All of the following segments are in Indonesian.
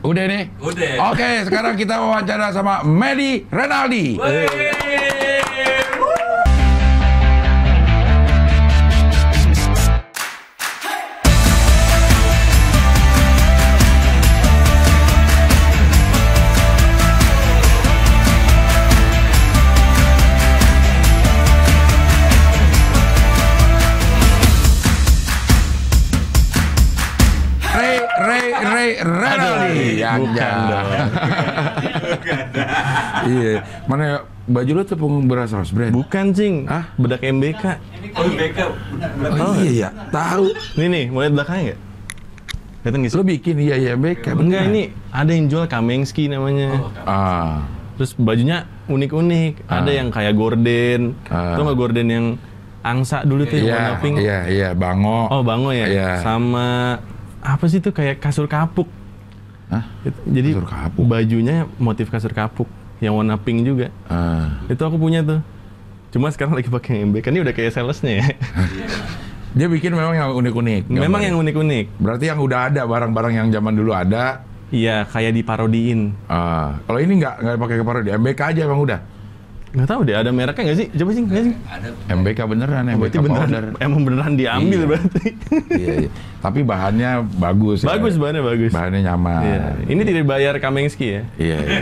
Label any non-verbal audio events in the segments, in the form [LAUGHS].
Udah nih? Udah. Oke, sekarang kita wawancara sama Medi Renaldi. Ray bukan ya. dong. [LAUGHS] Iya. Mana ya? baju lu tepung beras ros brand? Bukan, Cing. Hah? Bedak MBK. Oh, backup. Oh, iya ya. Tahu. Nih nih, mau lihat belakangnya nggak? Kelihatan nggak sih? Lu bikin iya iya BK. Enggak, ini ada yang jual Kamengski namanya. Ah. Terus bajunya unik-unik. Ada Ah. yang kayak gorden. Ah. Tau nggak gorden yang angsa dulu tuh yang Iya, warna pink? iya, iya, bango. Oh, bango ya? Iya. Sama apa sih tuh kayak kasur kapuk. Hah? Jadi Kasur kapuk? bajunya motif kasur kapuk yang warna pink juga. Ah. Itu aku punya tuh. Cuma sekarang lagi pakai MBK. Ini udah kayak salesnya ya. [LAUGHS] Dia bikin memang yang unik-unik. Memang yang unik-unik. Berarti yang udah ada barang-barang yang zaman dulu ada. Iya, kayak diparodiin. Ah, kalau ini nggak nggak pakai parodi, MBK aja emang udah. Nggak tahu deh, ada mereknya nggak sih? Coba sih, nggak sih? Ada MBK beneran, Oh, MBK berarti beneran, powder. emang beneran diambil Iya. berarti. iya, iya. Tapi bahannya bagus. ya. bagus, bahannya bagus. Bahannya nyaman. Iya. Ini tidak bayar Kamengski ya? Iya. iya.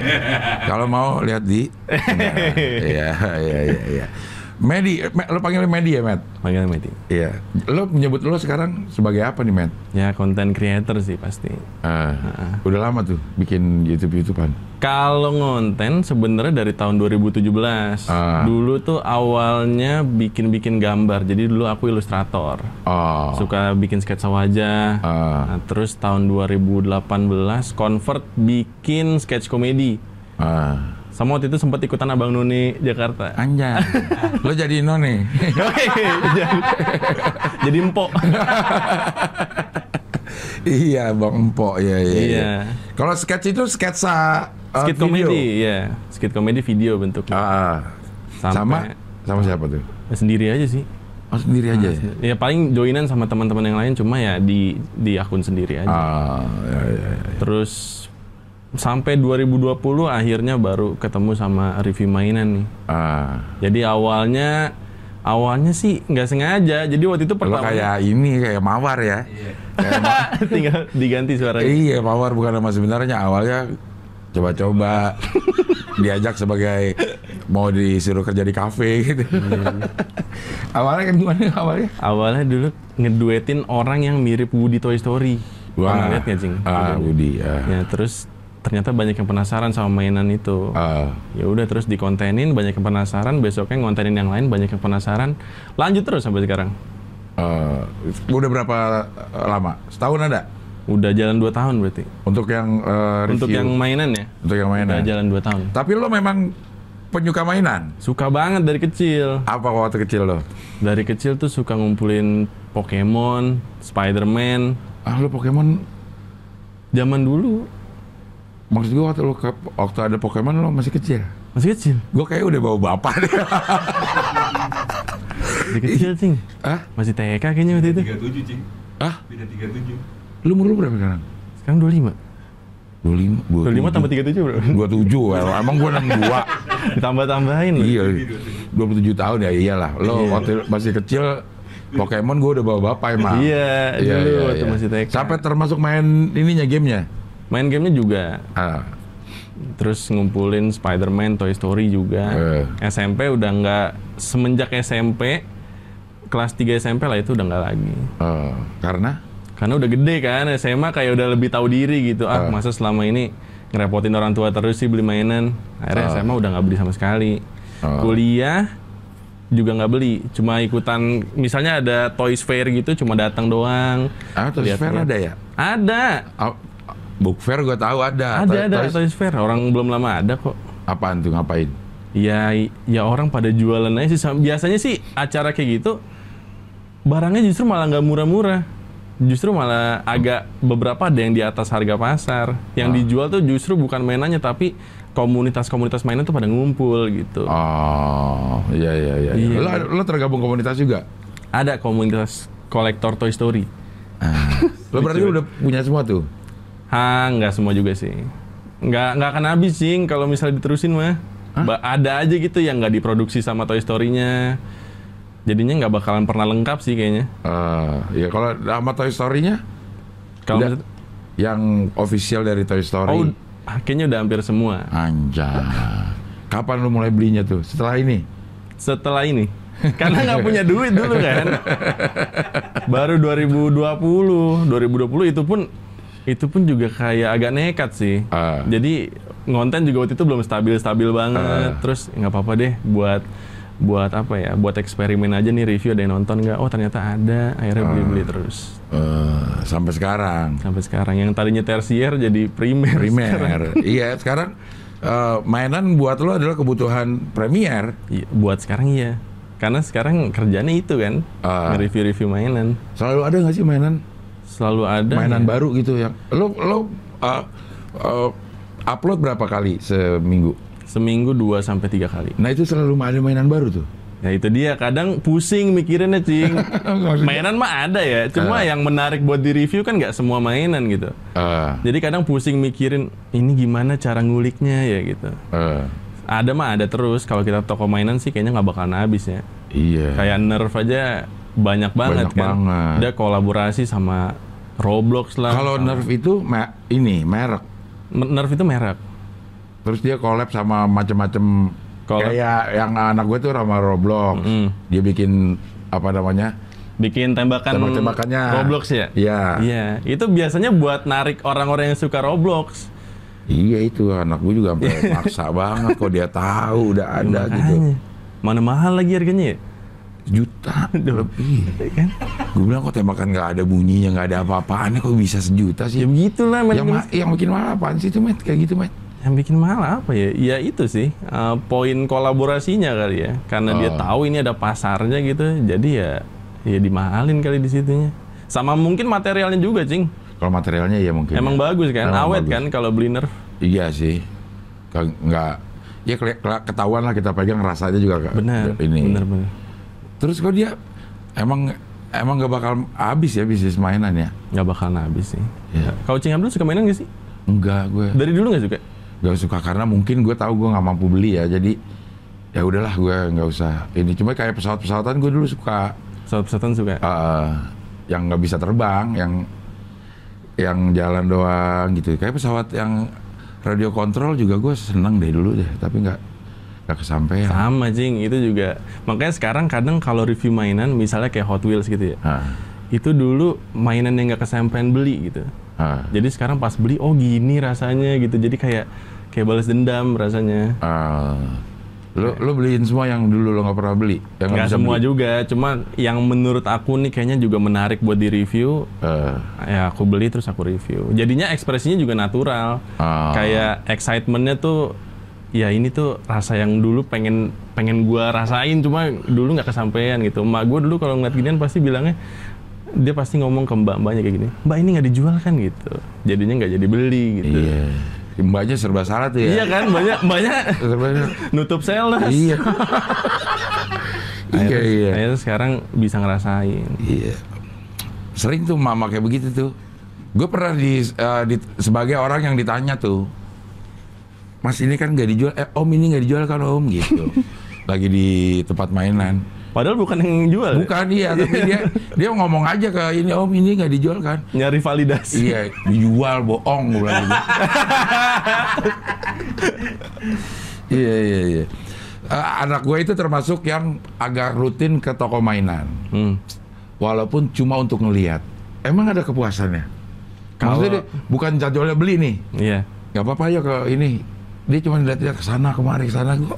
Kalau mau lihat di. [LAUGHS] Iya, iya, iya, iya. Medi, Me- lo panggil Medi ya, Matt? Panggil meeting. Iya. Lo menyebut lo sekarang sebagai apa nih, Matt? Ya, content creator sih pasti. Ah, udah lama tuh bikin YouTube YouTubean. Kalau ngonten sebenarnya dari tahun 2017. Ah. Dulu tuh awalnya bikin-bikin gambar. Jadi dulu aku ilustrator. Oh. Suka bikin sketsa wajah. Ah. Nah, terus tahun 2018 convert bikin sketch komedi. Ah. Sama waktu itu sempat ikutan Abang Noni Jakarta. Anjay. [LAUGHS] lo jadi none. jadi, empok. iya, Bang Empok. Iya, iya. Iya. Kalau sketch itu sketsa uh, Skit video. komedi, ya. Skit komedi video bentuknya. Ah, ah. Sampai- sama sama siapa tuh? Sendiri aja sih. Oh, sendiri aja ya? Ya paling joinan sama teman-teman yang lain cuma ya di di akun sendiri aja. Ah, ya, ya, ya. Terus sampai 2020 akhirnya baru ketemu sama review mainan nih. Ah. Jadi awalnya awalnya sih nggak sengaja. Jadi waktu itu Lo pertama kayak ini, kayak mawar ya? Kayak ma- [LAUGHS] tinggal diganti suaranya. iya, mawar bukan nama sebenarnya. Awalnya coba-coba [LAUGHS] diajak sebagai mau disuruh kerja di kafe gitu. awalnya kan gimana awalnya? Awalnya dulu ngeduetin orang yang mirip Woody Toy Story. Pernah lihat nggak, Cing? Ah? Budi. ah. Ya terus ternyata banyak yang penasaran sama mainan itu. Ah. Ya udah terus dikontenin, banyak yang penasaran, besoknya ngontenin yang lain, banyak yang penasaran. Lanjut terus sampai sekarang. Eh, udah berapa lama? Setahun ada? Udah jalan 2 tahun berarti. Untuk yang eh, review? Untuk yang mainan ya? Untuk yang mainan? Udah jalan 2 tahun. Tapi lo memang penyuka mainan? Suka banget dari kecil. Apa waktu kecil lo? Dari kecil tuh suka ngumpulin Pokemon, Spider-Man. Ah, lo Pokemon, Zaman dulu maksud gue waktu, lo ke, waktu ada Pokemon lo masih kecil? masih kecil. Gue kayak udah bawa bapak deh. Dari kecil, Cing. ah? Masih TK kayaknya waktu itu. 37, Cing. Ah? Beda 37. Lu umur lu berapa sekarang? Sekarang 25. 25, 25 tambah 37, Bro. 27, well, emang gue 62 [LAUGHS] Ditambah-tambahin. Iya, 27 tahun ya iyalah Lo Iya. waktu masih kecil Pokemon gue udah bawa bapak emang Iya, dulu waktu masih TK. Sampai termasuk main ininya gamenya Main gamenya juga. ah, Terus ngumpulin Spider-Man, Toy Story juga. Eh. SMP udah nggak semenjak SMP kelas 3 SMP lah itu udah nggak lagi. eh, Karena Karena udah gede kan, SMA kayak udah lebih tahu diri gitu. Ah, Eh. masa selama ini ngerepotin orang tua terus sih beli mainan. Akhirnya SMA udah nggak beli sama sekali. Eh. Kuliah juga nggak beli, cuma ikutan misalnya ada Toys Fair gitu, cuma datang doang. ah, Toys. Fair ada ya? Ada, Ah, Book Fair gue tahu ada ada, Toy- ada Toys- Toys Fair. Orang belum lama ada kok. Apaan tuh ngapain? Ya, ya orang pada jualan aja sih. Biasanya sih acara kayak gitu, barangnya justru malah nggak murah-murah. Justru malah agak beberapa ada yang di atas harga pasar. Yang dijual tuh justru bukan mainannya, tapi komunitas-komunitas mainan tuh pada ngumpul gitu. Oh, iya iya iya. Iya. Lo, lo tergabung komunitas juga? Ada komunitas kolektor Toy Story. Ah. [LAUGHS] Lo berarti udah punya semua tuh? Ha, nggak semua juga sih. Nggak nggak akan habis sih kalau misalnya diterusin mah. Ba- ada aja gitu yang nggak diproduksi sama Toy Story-nya. Jadinya nggak bakalan pernah lengkap sih kayaknya. Ah, ya kalau sama Toy Story-nya Kalau yang official dari Toy Story. oh, ah, kayaknya udah hampir semua. Anjay. Kapan lu mulai belinya tuh? Setelah ini? Setelah ini, karena nggak punya duit dulu kan. [LAUGHS] Baru 2020, 2020 itu pun itu pun juga kayak agak nekat sih. Ah. Jadi ngonten juga waktu itu belum stabil-stabil banget. Ah. Terus nggak apa-apa deh buat buat apa ya? Buat eksperimen aja nih review ada yang nonton nggak? Oh ternyata ada. Akhirnya beli-beli terus Eh, sampai sekarang. sampai sekarang. Yang tadinya tersier jadi primer. sekarang. Primer. [LAUGHS] iya, sekarang eh, mainan buat lo adalah kebutuhan premier. Iya, buat sekarang iya. Karena sekarang kerjanya itu kan, Ah. nge-review-review mainan. Selalu ada nggak sih mainan Selalu ada. mainan ya. baru gitu yang lo lo eh, eh, upload berapa kali seminggu? Seminggu 2 sampai tiga kali. Nah itu selalu ada mainan baru tuh. Ya itu dia, kadang pusing mikirinnya, Cing. [LAUGHS] Mainan mah ada ya, cuma yang menarik buat di-review kan nggak semua mainan gitu. Eh, Jadi kadang pusing mikirin, ini gimana cara nguliknya ya gitu. eh, Ada mah ada terus, kalau kita toko mainan sih kayaknya nggak bakalan habis ya. iya. Kayak Nerf aja banyak banget Banyak kan. banget. Dia kolaborasi sama Roblox lah. Kalau Nerf itu me- ini merek. Nerf itu merek. Terus dia collab sama macem-macem Collab. kayak yang anak gue tuh sama Roblox. Mm. Dia bikin apa namanya? Bikin tembakan Tembak-tembakannya. Roblox ya? Iya. Iya, itu biasanya buat narik orang-orang yang suka Roblox. Iya itu anak gue juga sampai maksa [LAUGHS] banget kok dia tahu udah ada gitu. Makanya. Mana mahal lagi harganya ya? Juta lebih. Kan? Gue bilang kok tembakan nggak ada bunyinya nggak ada apa-apaannya kok bisa sejuta Ya sih? begitulah main yang, ma- yang bikin mahal apaan sih itu met kayak gitu met? Yang bikin mahal apa ya? Ya itu sih eh, poin kolaborasinya kali ya. Karena dia Oh. tahu ini ada pasarnya gitu. Jadi ya ya dimahalin kali di situnya. Sama mungkin materialnya juga, Cing. Kalau materialnya ya mungkin. Emang ya. bagus kan? Emang Awet bagus. kan kalau beli Nerf. Iya sih. Nggak ya ketahuan lah kita pegang rasanya juga Benar. ini. Benar benar. Terus kok dia emang emang nggak bakal habis ya bisnis mainan ya? Nggak bakalan habis sih. Iya. Kau Cing Abdul suka mainan gak sih? Enggak gue Dari dulu nggak suka? nggak suka karena mungkin gue tahu gue nggak mampu beli ya jadi ya udahlah gue nggak usah ini cuma kayak pesawat-pesawatan gue dulu suka Pesawat-pesawatan suka. eh, yang nggak bisa terbang yang yang jalan doang gitu kayak pesawat yang radio kontrol juga gue seneng deh dulu deh tapi nggak nggak kesampaian Sama Cing, itu juga. Makanya sekarang kadang kalau review mainan, misalnya kayak Hot Wheels gitu ya. Ah, Itu dulu mainan yang nggak kesampaian beli gitu. ah, Jadi sekarang pas beli, oh gini rasanya gitu. Jadi kayak kayak balas dendam rasanya. ah. lo lo beliin semua yang dulu lo nggak pernah beli yang Nggak bisa semua beli. juga, cuma yang menurut aku nih kayaknya juga menarik buat di review. Eh, Ya aku beli terus aku review. Jadinya ekspresinya juga natural. Ah. Kayak excitementnya tuh, ya ini tuh rasa yang dulu pengen pengen gua rasain, cuma dulu nggak kesampaian gitu. Emak gua dulu kalau ngeliat ginian pasti bilangnya dia pasti ngomong ke mbak-mbaknya kayak gini, mbak ini nggak dijual kan gitu. Jadinya nggak jadi beli gitu. iya mbaknya serba salah tuh ya Iya kan, banyak banyak nutup sales. iya [LAUGHS] iya iya Akhirnya sekarang bisa ngerasain. Iya. Sering tuh mama kayak begitu tuh. Gue pernah di, eh, di- sebagai orang yang ditanya tuh, Mas ini kan nggak dijual, eh Om ini nggak dijual kan Om gitu. [LAUGHS] Lagi di tempat mainan. Padahal bukan yang jual, ya? Bukan iya, tapi [LAUGHS] dia dia ngomong aja ke ini Om ini nggak dijual kan? nyari validasi. Iya, dijual bohong gue bilang gitu. [LAUGHS] iya iya iya. Eh, anak gue itu termasuk yang agak rutin ke toko mainan. Hmm. walaupun cuma untuk ngelihat. Emang ada kepuasannya? Kalau- Maksudnya dia bukan jadwalnya beli nih, Iya. nggak apa-apa ya ke ini. Dia cuma lihat-lihat ke sana kemari ke sana. Gue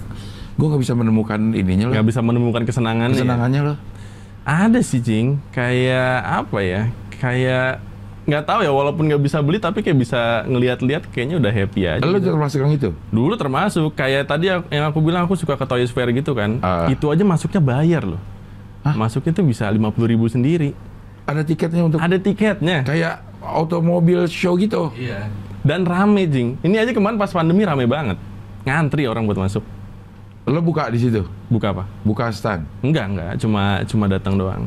gue nggak bisa menemukan ininya nggak loh, bisa menemukan kesenangan kesenangannya loh. ada sih cing kayak apa ya kayak nggak tahu ya walaupun nggak bisa beli tapi kayak bisa ngelihat-lihat kayaknya udah happy aja Lo termasuk yang itu? dulu termasuk kayak tadi yang aku bilang aku suka ke Toys Fair gitu kan Ah. itu aja masuknya bayar loh Hah? masuknya tuh bisa 50.000 ribu sendiri Ada tiketnya untuk ada tiketnya kayak automobil show gitu. Dan rame jing ini aja kemarin pas pandemi rame banget ngantri orang buat masuk Lo buka di situ, buka apa buka stand. enggak enggak cuma cuma datang doang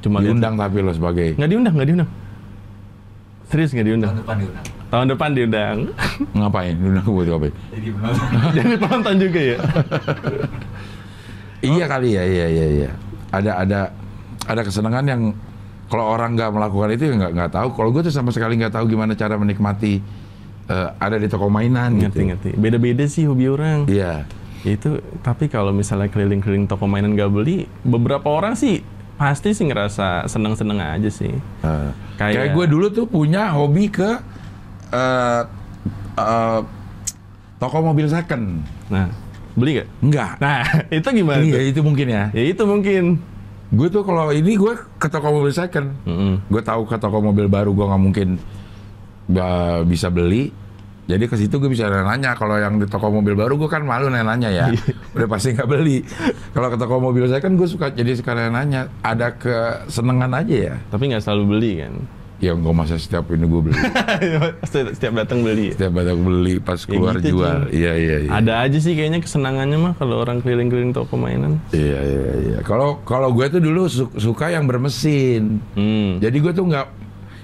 cuma Diundang tapi lo sebagai nggak diundang nggak diundang Serius nggak diundang? Tahun depan diundang. Tahun depan diundang. Ngapain? Diundang buat apa? Jadi penonton. [LAUGHS] Jadi penonton juga ya. Iya kali ya, iya iya iya. Ada ada ada kesenangan yang kalau orang nggak melakukan itu ya nggak nggak tahu. Kalau gue tuh sama sekali nggak tahu gimana cara menikmati eh, ada di toko mainan Ngerti gitu. ngerti. Beda-beda sih hobi orang. Iya. Itu tapi kalau misalnya keliling-keliling toko mainan gak beli, beberapa orang sih pasti sih ngerasa seneng-seneng aja sih. Eh, Kayak- kayak gue dulu tuh punya hobi ke eh, eh, toko mobil second. Nah, beli gak? Enggak. Nah, [LAUGHS] itu gimana? Iya itu mungkin ya. Ya itu mungkin. Gue tuh kalau ini gue ke toko mobil second. Mm-mm. Gue tahu ke toko mobil baru gue nggak mungkin nggak bisa beli. Jadi ke situ gue bisa nanya. Kalau yang di toko mobil baru gue kan malu nanya ya. Udah pasti nggak beli. Kalau ke toko mobil second gue suka jadi suka nanya. Ada kesenangan aja ya. Tapi nggak selalu beli kan? Ya gue masa setiap ini gue beli. [LAUGHS] Setiap setiap datang beli. ya? setiap ada beli pas keluar gitu, jual. Iya iya iya. Ada aja sih kayaknya kesenangannya mah kalau orang keliling-keliling toko mainan. Iya iya iya. Kalau kalau gue tuh dulu su- suka yang bermesin. Hmm. Jadi gue tuh nggak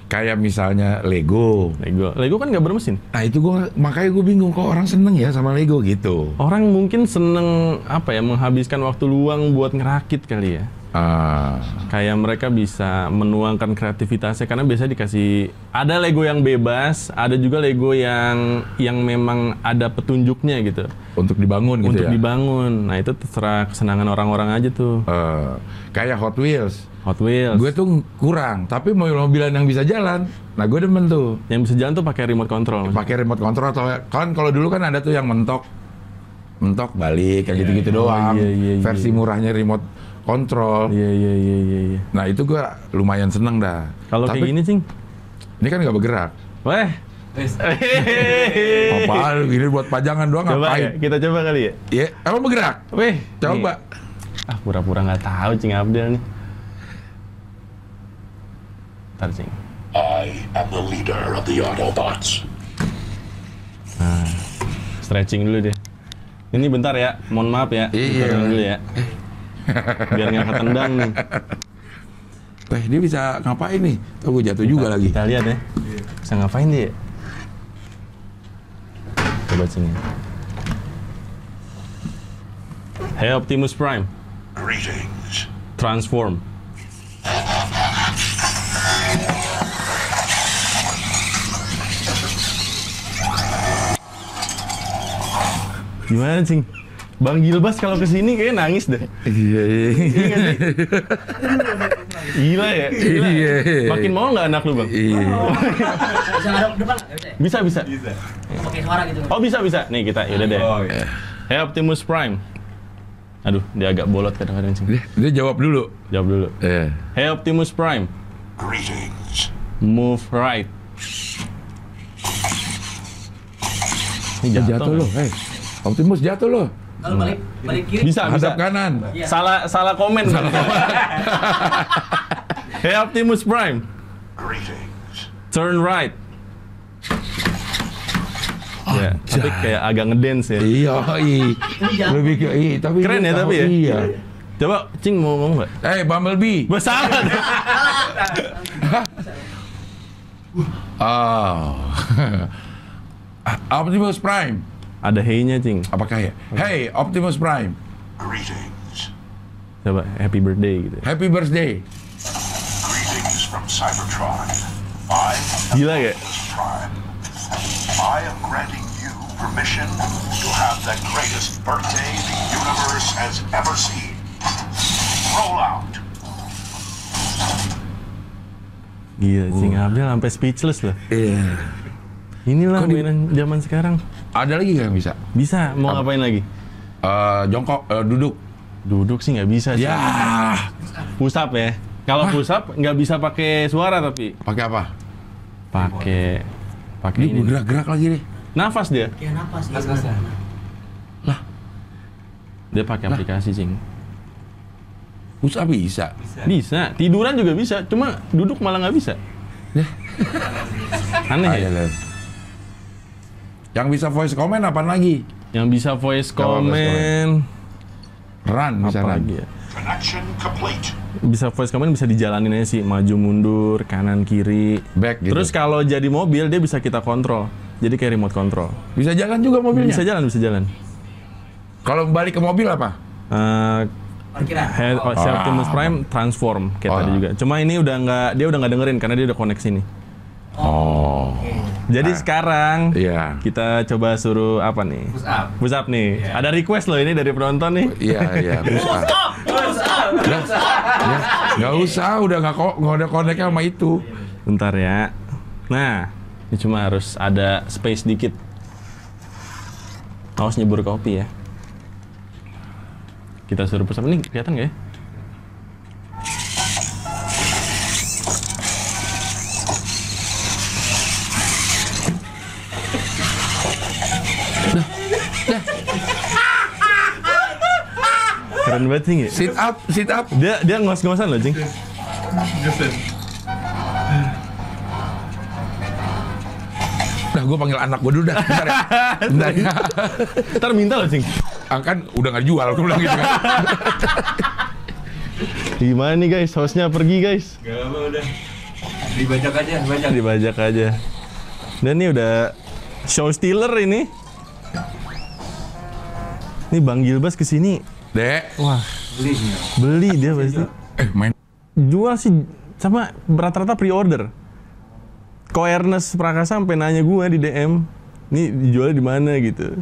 kayak misalnya Lego. Lego. Lego kan nggak bermesin. Nah itu gue makanya gue bingung kok orang seneng ya sama Lego gitu. Orang mungkin seneng apa ya menghabiskan waktu luang buat ngerakit kali ya. Ah, Kayak mereka bisa menuangkan kreativitasnya karena biasanya dikasih ada Lego yang bebas, ada juga Lego yang yang memang ada petunjuknya gitu untuk dibangun gitu untuk ya. dibangun. Nah itu terserah kesenangan orang-orang aja tuh. Eh, kayak Hot Wheels. Hot Wheels. Gue tuh kurang, tapi mobil-mobilan yang bisa jalan. Nah gue demen tuh. Yang bisa jalan tuh pakai remote control. Pakai remote control atau kan kalau dulu kan ada tuh yang mentok, mentok balik kayak gitu-gitu doang. iya, iya, iya. Versi murahnya remote control. Iya iya iya iya. iya. Nah itu gue lumayan seneng dah. Kalau kayak gini cing, ini kan nggak bergerak. weh. Apaan gini buat pajangan doang coba ya, ngapain? kita coba kali ya. Iya, emang bergerak? Weh, Coba. nih. Ah pura-pura nggak tahu cing Abdel nih. Ntar cing. I am the leader of the Autobots. Stretching dulu deh. Ini bentar ya, mohon maaf ya. Iya. Bentar dulu ya. [LAUGHS] Biar nggak ketendang nih. Teh dia bisa ngapain nih? Tuh gue jatuh juga lagi. Kita lihat ya. Bisa ngapain dia? Coba sini. Hey Optimus Prime, Greetings. transform. Gimana cing? Bang Gilbas kalau ke sini kayak nangis deh. Iya, iya. Gila ya. Gila. Iya. Makin mau nggak anak lu bang? Iya. Bisa ngadep depan? Ya, bisa ya? Bisa bisa. Pakai suara gitu. Oh bisa bisa. Nih kita, yaudah deh. Oh iya. Hey Optimus Prime. Aduh, dia agak bolot kadang-kadang sih. Dia, dia jawab dulu. Jawab dulu. Eh. Hey Optimus Prime, Greetings. move right. Ini jatuh, Jatuh nggak? lo, eh. Optimus jatuh lo. Kalau balik balik kiri. Bisa, bisa. Hadap kanan. Iya. Salah salah komen. [LAUGHS] hey Optimus Prime, Greetings. turn right. Ya, tapi kayak agak ngedance ya. Iya, iya. Lebih ke iya, tapi Keren ya, tapi ya? Iya. Coba Cing mau ngomong nggak? Eh, Bumblebee. Bersama. Oh. [LAUGHS] [LAUGHS] Optimus Prime. Ada hey-nya Cing. Apakah ya? Hey, Optimus Prime. Greetings. Coba happy birthday gitu. Happy birthday. Greetings from Cybertron. I am Gila? Optimus Prime. I am granting you permission to have the greatest birthday the universe has ever seen. Roll out. Gila, Cing Abdel sampai speechless loh. Iya. Inilah Kok di- mainan zaman sekarang. Ada lagi nggak yang bisa? Bisa, mau ngapain lagi? Eh, jongkok, eh, duduk. Duduk sih nggak bisa sih. Ya. Push up ya. Kalau push up nggak bisa pakai suara tapi Pakai apa? pakai pakai Ini ini. bergerak-gerak lagi nih. Nafas dia. Kayak napas. iya, Nas-nasan. benar. Dia pakai aplikasi cing. Push up bisa. Bisa. Tiduran juga bisa. Cuma duduk malah nggak bisa. Aneh ya. Yang bisa voice comment apa lagi? Yang bisa voice comment. Run bisa Apa run. lagi ya? Connection complete. Bisa voice command bisa dijalanin aja sih, maju mundur, kanan kiri. Back gitu. Terus kalau jadi mobil dia bisa kita kontrol. Jadi kayak remote control. bisa jalan juga mobilnya. Bisa jalan, bisa jalan. Kalau balik ke mobil apa? Eh, Parkiran. Head, oh, si Optimus Prime transform kayak Oh. tadi juga. Cuma ini udah nggak dia udah nggak dengerin karena dia udah koneksi nih. Oh. Jadi sekarang Iya. kita coba suruh apa nih? Push up. Push up nih. Ada request loh ini dari penonton nih. Iya, iya. [LAUGHS] Push up. Push up. Udah, ya, nggak usah, udah nggak kok nggak ada koneknya sama itu. Bentar ya. Nah, ini cuma harus ada space dikit. Awas nyebur kopi ya. Kita suruh push up. Ini kelihatan nggak ya? Banget sih nggak? Sit up, sit up. Dia dia ngos-ngosan loh, Cing. Udah, gue panggil anak gue dulu dah. Bentar ya. [LAUGHS] Bentar ya. Ntar minta loh, Cing. Ah, kan udah nggak jual, gue bilang gitu kan. [LAUGHS] Gimana nih guys, hostnya pergi guys. Gak apa udah. Dibajak aja, dibajak. Dibajak aja. Dan ini udah show stealer ini. Ini Bang Gilbas ke sini. Dek, Wah, Beli. beli dia pasti. eh main. Jual sih sama rata-rata pre-order. Ko Ernest Prakasa sampai nanya gua di DM. Ini dijual di mana gitu.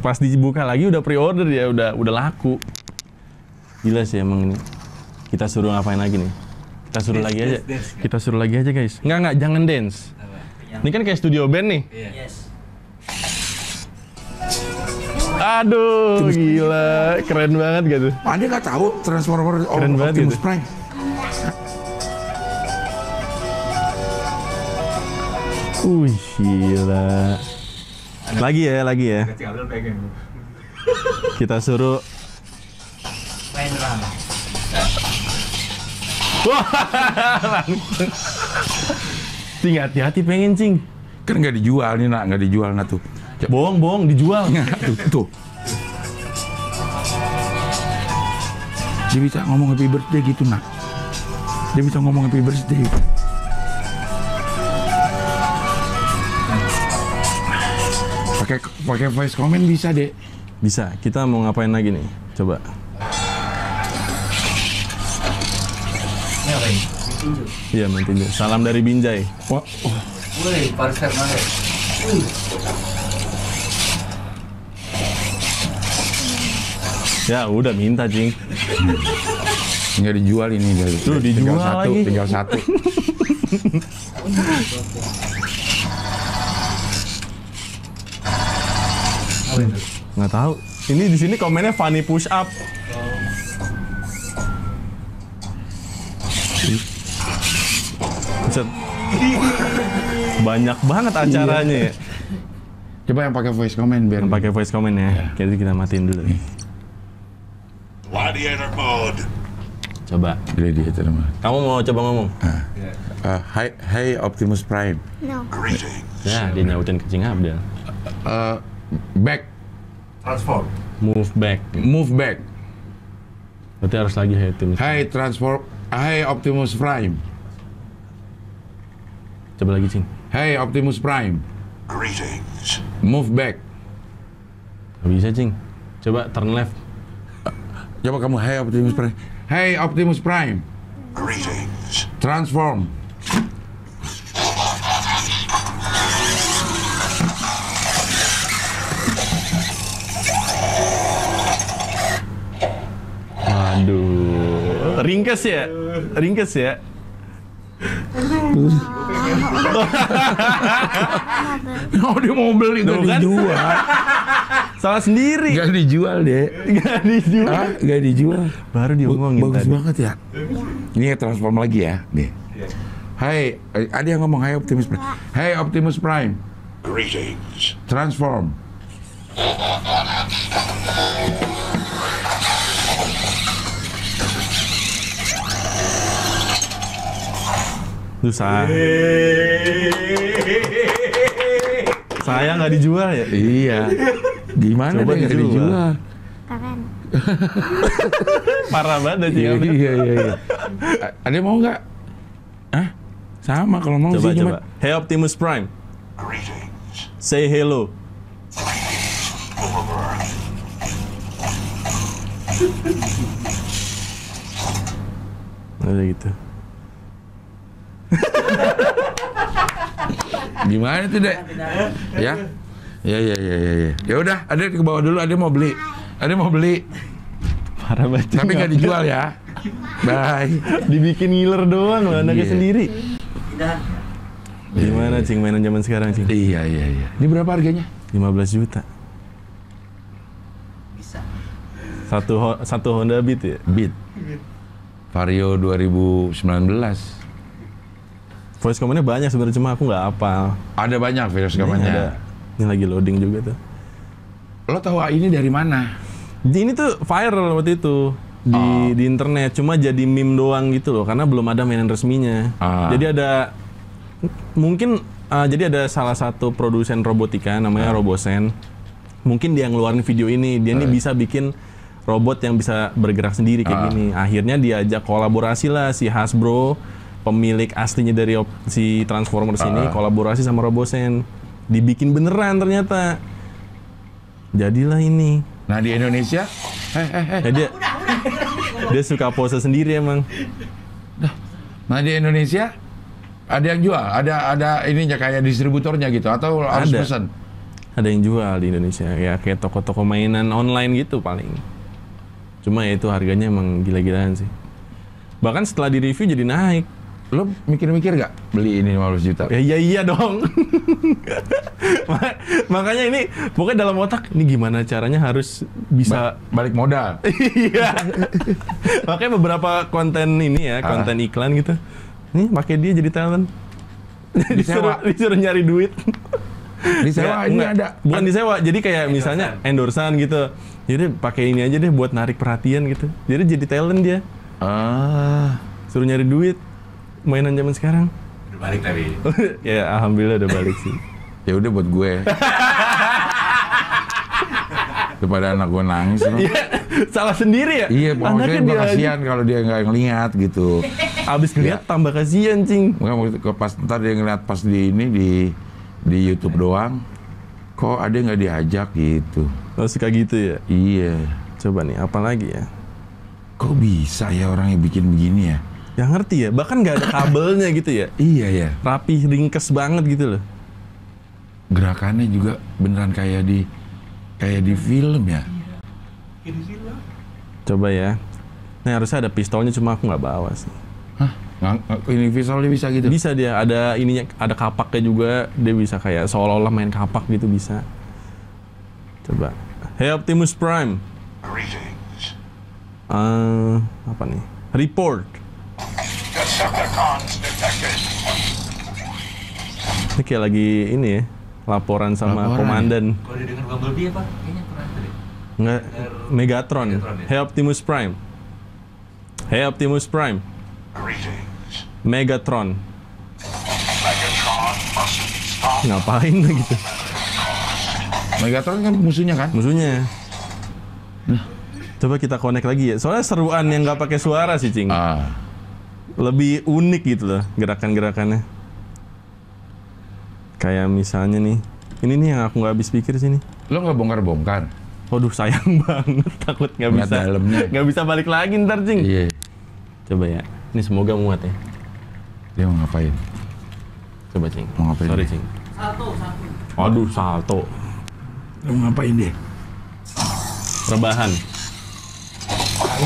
Pas dibuka lagi udah pre-order ya, udah udah laku. Gila sih emang ini. Kita suruh ngapain lagi nih? Kita suruh Dance, lagi aja. dance, dance. Kita suruh lagi aja guys. Enggak enggak, jangan dance. Ini kan kayak studio band nih. Yes. Aduh, gila, keren banget gitu. Dia nggak tahu Transformer Keren banget Optimus gitu. Prime. Wih, gila. Lagi ya, lagi ya. Kita suruh Main drum. Cing, hati-hati pengen, Cing. Kan nggak dijual nih nak, nggak dijual nak tuh. Bohong, bohong, dijual. tuh, tuh. Dia bisa ngomong happy birthday gitu nak. Dia bisa ngomong happy birthday. Pakai pakai voice comment bisa deh. Bisa, kita mau ngapain lagi nih? Coba. Iya, main tinju. Salam dari Binjai. Wah, oh, Wih, parser Ya, udah minta, Cing. nggak dijual ini dari. Tuh, dijual tinggal satu, lagi. tinggal satu. Nggak tahu. Ini di sini komennya funny push up. Banyak banget acaranya ya. Coba yang pakai voice comment biar Yang pakai voice comment ya. Jadi kita matiin dulu. Gladiator mode. Coba. Gladiator mah. Kamu mau coba ngomong? Uh, hi, hey Optimus Prime. No. Greetings. Ya, dia nyautin kecing Abdel. Uh, back, Transform. Move back. move back. Berarti harus lagi hey tim. Hey transform, hey Optimus Prime. Coba lagi, Cing. Hey Optimus Prime, Greetings. move back. Gak bisa, Cing. Coba turn left. Coba kamu hey Optimus Prime. Hey Optimus Prime, Greetings. transform. Aduh. Ringkes ya? Ringkes ya? Oh dia mau beli nggak Tuh kan? dijual, Salah sendiri. nggak dijual deh. Gak dijual. Ah, nggak dijual. Baru diomongin Bagus tadi. banget ya. Ini ya transform lagi ya, nih. Hai, ada yang ngomong Hai Optimus Prime. Hey Optimus Prime, Greetings. transform. Tuh [LAUGHS] saya. Nggak dijual ya? Iya. Gimana Coba nggak dijual. dijual? Keren. [LAUGHS] Parah banget Iya, iya, iya, iya. Ada yang mau nggak? Hah? Sama kalau mau Coba sih coba. cuma. Hey Optimus Prime, Greetings. say hello. Udah gitu. [LAUGHS] Gimana tuh, Dek? Ya? Ya, ya, ya, ya, ya. Ya udah, ada ke bawah dulu, ada mau beli. Ada mau beli, Parah banget. tapi nggak dijual ya. Bye. Dibikin ngiler doang loh anaknya Iya. sendiri. Pindahan. Gimana cing mainan zaman sekarang cing? Iya, iya, iya. Ini berapa harganya? 15 juta. Bisa. Satu satu Honda Beat ya. Beat. Vario 2019. Voice command-nya banyak sebenarnya cuma aku nggak hafal. Ada banyak ada. kamarnya. Ini lagi loading juga tuh. Lo tahu ini dari mana? Ini tuh viral waktu itu di Oh. di internet cuma jadi meme doang gitu loh karena belum ada mainan resminya. Ah. Jadi ada mungkin ah, jadi ada salah satu produsen robotika namanya Ah. Robosen. Mungkin dia ngeluarin video ini, dia ini bisa bikin robot yang bisa bergerak sendiri kayak gini. Akhirnya diajak kolaborasi lah si Hasbro, pemilik aslinya dari si Transformers ini Ah. kolaborasi sama Robosen. Dibikin beneran ternyata. Jadilah ini. Nah di Indonesia, eh eh eh. Ya, dia dia suka pose sendiri emang. Nah di Indonesia ada yang jual, ada ada ininya kayak distributornya gitu atau harus Ada. pesan? Ada yang jual di Indonesia ya kayak toko-toko mainan online gitu paling. Cuma ya itu harganya emang gila-gilaan sih. Bahkan setelah di review jadi naik. Lo mikir-mikir gak beli ini 15 juta? Ya iya iya dong. [LAUGHS] Ma- Makanya ini pokoknya dalam otak ini gimana caranya harus bisa Balik modal. [LAUGHS] Iya. Makanya beberapa konten ini ya, Ah. konten iklan gitu. Nih pakai dia jadi talent. Disewa. disuruh, disuruh nyari duit. Disewa Nggak, ini enggak. ada. Bukan disewa. Jadi kayak misalnya endorsan gitu. Jadi pakai ini aja deh buat narik perhatian gitu. Jadi jadi talent dia. Ah, Suruh nyari duit. Mainan zaman sekarang. Udah balik tapi. [LAUGHS] ya alhamdulillah udah balik sih. ya udah buat gue. Daripada anak gue nangis. Iya, salah sendiri ya? Iya, Anaknya gue dia kasihan kalau dia nggak ngeliat gitu. abis ngeliat tambah kasihan cing. Mungkin waktu itu pas ntar dia ngeliat pas di ini di di YouTube doang, kok ada nggak diajak gitu. Oh suka gitu ya? Iya, Coba nih, apa lagi ya? kok bisa ya orang yang bikin begini ya? Yang ngerti ya, bahkan nggak ada kabelnya gitu ya. [LAUGHS] Iya ya, Rapi, ringkes banget gitu loh. gerakannya juga beneran kayak di kayak di film ya. Film. Coba ya. Nah harusnya ada pistolnya cuma aku nggak bawa sih. Hah? Ini visualnya bisa gitu? Bisa dia ada ininya, ada kapaknya juga. Dia bisa kayak seolah-olah main kapak gitu bisa. Coba. Hey Optimus Prime. Greetings. Eh, apa nih? Report. Ini [LAUGHS] kayak lagi ini ya, laporan sama Laporan komandan. Kalau didengar Bumblebee apa? Kayaknya pernah tuh deh. Nggak, Megatron. Megatron, ya. Hey Optimus Prime. Hey Optimus Prime. Greetings. Megatron. Megatron. Ngapain lah gitu? Megatron kan musuhnya kan? Musuhnya. Coba kita connect lagi ya. Soalnya seruan yang nggak pakai suara sih, Cing. Ah, Lebih unik gitu loh gerakan-gerakannya. Kayak misalnya nih. Ini nih yang aku nggak habis pikir sih nih. lo nggak bongkar-bongkar? Waduh sayang [LAUGHS] banget takut nggak bisa dalamnya. nggak bisa balik lagi ntar cing. Iya. Coba ya. Ini semoga muat ya. Dia mau ngapain? Coba cing. Mau ngapain Sorry dia? cing. Satu, satu. Aduh salto. Lo mau ngapain dia? Rebahan.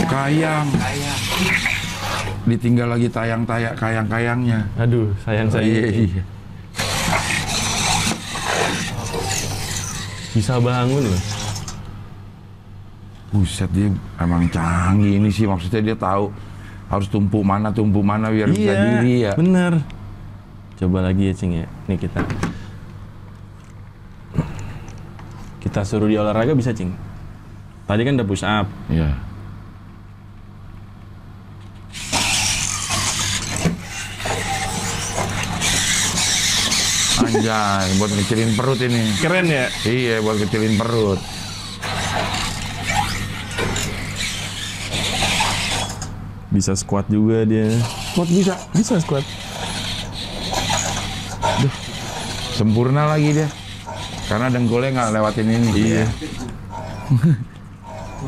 Kayang. Ditinggal lagi tayang-tayang kayang-kayangnya. Aduh sayang saya. Iya, iya. Bisa bangun loh. Buset dia emang canggih ini sih maksudnya dia tahu harus tumpuk mana tumpuk mana biar bisa diri ya. Bener. Coba lagi ya cing ya. Nih kita. Kita suruh dia olahraga bisa cing. Tadi kan udah push up. Iya. Anjay, buat ngecilin perut ini. Keren ya. Iya, buat kecilin perut. Bisa squat juga dia. Squat bisa. Bisa squat. Sempurna lagi dia. Karena dengkulnya nggak lewatin ini. Iya.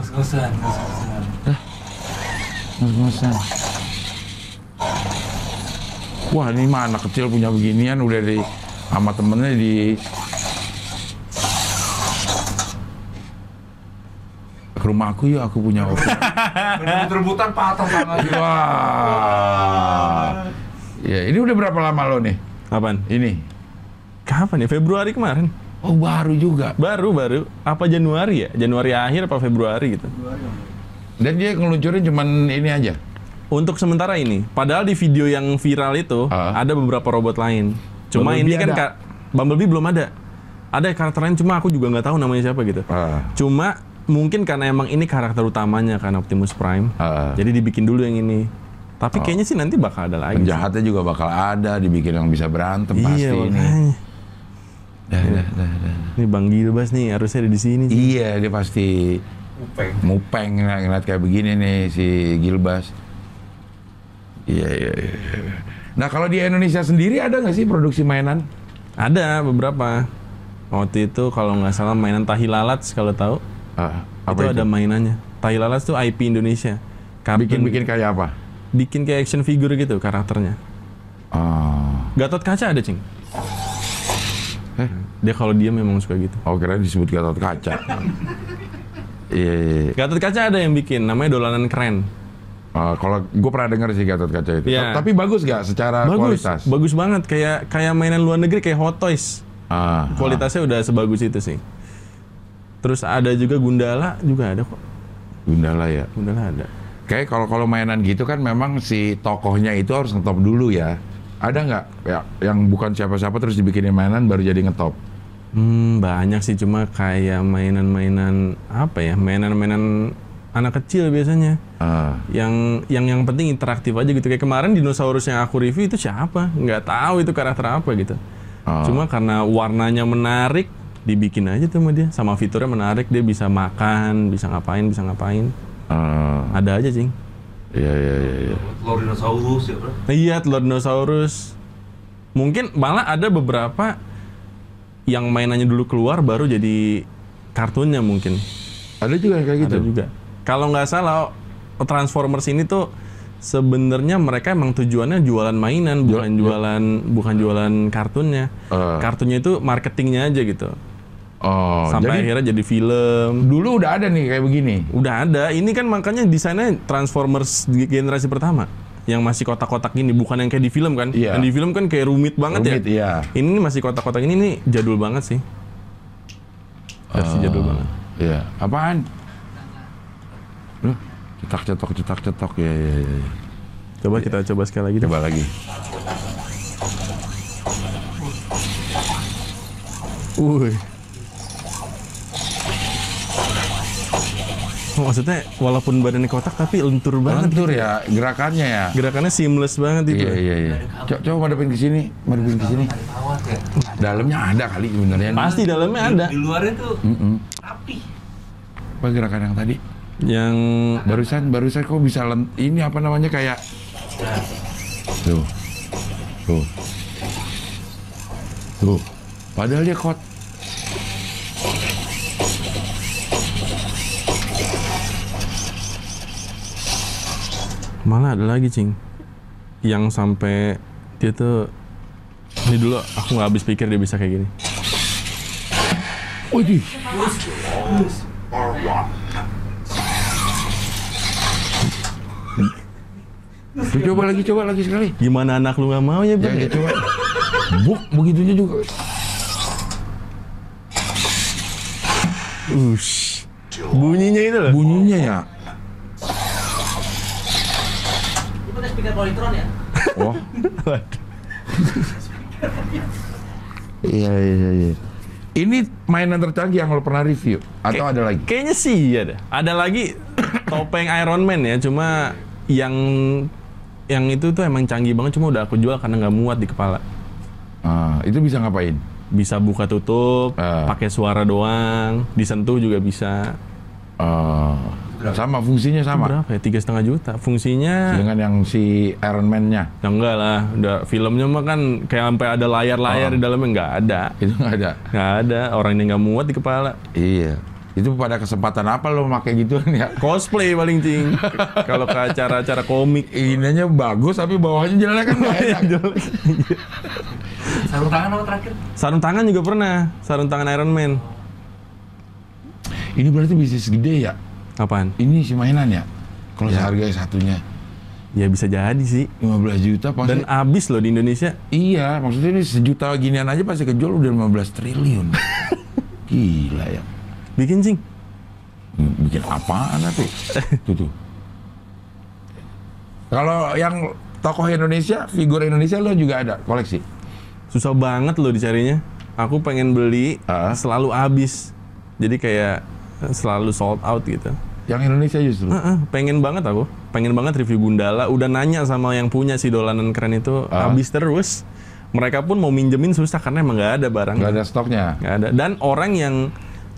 Ngos-ngosan, ngos-ngosan. Ngos-ngosan. Wah ini mah anak kecil punya beginian udah di sama temennya di ke rumahku yuk aku punya. Bener-bener rebutan patah tangannya. Wah. Ya ini udah berapa lama lo nih? Apaan? Ini. Kapan ya? Februari kemarin. Oh baru juga. Baru baru. Apa Januari ya? Januari akhir apa Februari gitu. Dan dia ngeluncurin cuman ini aja. Untuk sementara ini, padahal di video yang viral itu Ah. ada beberapa robot lain. Cuma Bumblebee ini kan ada. Kak, Bumblebee belum ada. Ada karakter lain cuma aku juga nggak tahu namanya siapa gitu. Ah. Cuma mungkin karena emang ini karakter utamanya kan Optimus Prime. Ah. Jadi dibikin dulu yang ini. Tapi kayaknya sih nanti bakal ada lagi. sih. Penjahatnya juga bakal ada, dibikin yang bisa berantem pasti Iya, ini. makanya. Dah, dah, dah, dah. Ini Bang Gilbas nih harusnya ada di sini. sih. Iya, dia pasti Upeng. mupeng ngeliat, ngeliat kayak begini nih si Gilbas. Iya, iya, iya. Nah kalau di Indonesia sendiri ada nggak sih produksi mainan? Ada beberapa. Waktu itu kalau nggak salah mainan tahi lalat kalau tahu. Ah, itu, ada mainannya. Tahi lalat tuh IP Indonesia. Kartun- Bikin-bikin kayak apa? bikin kayak action figure gitu karakternya. Ah, Gatot kaca ada, Cing. Eh? Dia kalau dia memang suka gitu. oh kira disebut Gatot Kaca. [LAUGHS] Iya, iya, iya. Gatot kaca ada yang bikin, namanya dolanan keren. Ah, kalau gue pernah denger sih Gatot Kaca itu. Iya. Tapi bagus gak secara bagus, kualitas? bagus banget. Kayak kayak mainan luar negeri kayak Hot Toys. Ah, Kualitasnya udah sebagus itu sih. Terus ada juga Gundala juga ada kok. ah, Gundala ya. Gundala ada. Kayak kalau kalau mainan gitu kan memang si tokohnya itu harus ngetop dulu ya. Ada nggak ya yang bukan siapa-siapa terus dibikinin mainan baru jadi ngetop? Hmm, banyak sih cuma kayak mainan-mainan apa ya? Mainan-mainan anak kecil biasanya. Ah, Yang yang yang penting interaktif aja gitu. Kayak kemarin dinosaurus yang aku review itu siapa? Nggak tahu itu karakter apa gitu. Ah. Cuma karena warnanya menarik, dibikin aja tuh sama dia. Sama fiturnya menarik, dia bisa makan, bisa ngapain, bisa ngapain. ah, Ada aja, Cing. iya iya iya. iya. Telur dinosaurus ya, bro. Iya, telur dinosaurus. Mungkin malah ada beberapa yang mainannya dulu keluar baru jadi kartunnya mungkin. Ada juga yang kayak gitu. Ada juga. Kalau nggak salah Transformers ini tuh sebenarnya mereka emang tujuannya jualan mainan, bukan jualan bukan jualan kartunnya. Eh. Kartunnya itu marketingnya aja gitu. Oh, Sampai jadi akhirnya jadi film. dulu udah ada nih kayak begini. Udah ada. Ini kan makanya desainnya Transformers generasi pertama. Yang masih kotak-kotak ini, bukan yang kayak di film kan? Iya. Yang di film kan kayak rumit banget Rumit, ya. iya. Ini masih kotak-kotak ini nih jadul banget sih. Versi jadul banget. Iya. Apaan? Cetak cetok cetak cetok ya ya ya. ya. Coba kita coba sekali lagi. deh. Coba lagi. Wuih. Oh, maksudnya walaupun badannya kotak tapi lentur banget. Lentur ya gerakannya ya. Gerakannya seamless banget itu. Iya iya iya. Coba coba madepin ke sini, madepin ke sini. Ya. Dalamnya ada kali sebenarnya. Pasti dalamnya ada. Di luarnya tuh Mm-mm. rapi. Apa gerakan yang tadi? Yang Barusan barusan kok bisa len ini apa namanya kayak tuh. Tuh. Tuh. Padahal dia kot. malah ada lagi, Cing. Yang sampai dia tuh ini dulu aku nggak habis pikir dia bisa kayak gini. Widih. Tuh, coba lagi, coba lagi sekali. Gimana anak lu nggak mau ya, Ya, Bang? ya coba. Buk, begitunya juga. Ush. Bunyinya itu loh. Bunyinya ya. Itu pakai speaker Polytron ya? [LAUGHS] Oh. Iya, iya, iya. Ini mainan tercanggih yang lo pernah review atau ada lagi? Kayaknya sih ada. Ada lagi topeng Iron Man ya, cuma yang yang itu tuh emang canggih banget cuma udah aku jual karena nggak muat di kepala. Ah, itu bisa ngapain? Bisa buka tutup, Ah. pakai suara doang, disentuh juga bisa. Ah, Sama fungsinya sama. Berapa ya? Tiga setengah juta. Fungsinya Dengan yang si Iron Man-nya. ya enggak lah. Udah filmnya mah kan kayak sampai ada layar-layar Oh. di dalamnya nggak ada. Itu nggak ada. Nggak ada. Orang ini nggak muat di kepala. Iya. Itu pada kesempatan apa lo pakai gituan ya? [LAUGHS] Cosplay paling cing. Kalau ke acara-acara komik. Ininya bagus tapi bawahnya jelek kan. [LAUGHS] Sarung tangan apa terakhir? Sarung tangan juga pernah. Sarung tangan Iron Man. Ini berarti bisnis gede ya? Apaan? Ini si mainan ya? Kalau seharga satunya Ya bisa jadi sih. 15 juta pasti. Dan abis loh di Indonesia. Iya, maksudnya ini sejuta ginian aja pasti kejual udah 15 triliun. [LAUGHS] Gila ya. Bikin cing. Bikin apaan tuh? [LAUGHS] tuh tuh. Kalau yang tokoh Indonesia, figur Indonesia lo juga ada koleksi? Susah banget loh dicarinya. Aku pengen beli, Ah. selalu habis. Jadi kayak selalu sold out gitu. Yang Indonesia justru. Heeh, pengen banget aku. Pengen banget review Gundala. Udah nanya sama yang punya si dolanan keren itu, habis terus. Mereka pun mau minjemin susah karena emang nggak ada barang. Nggak ada stoknya. Nggak ada. Dan orang yang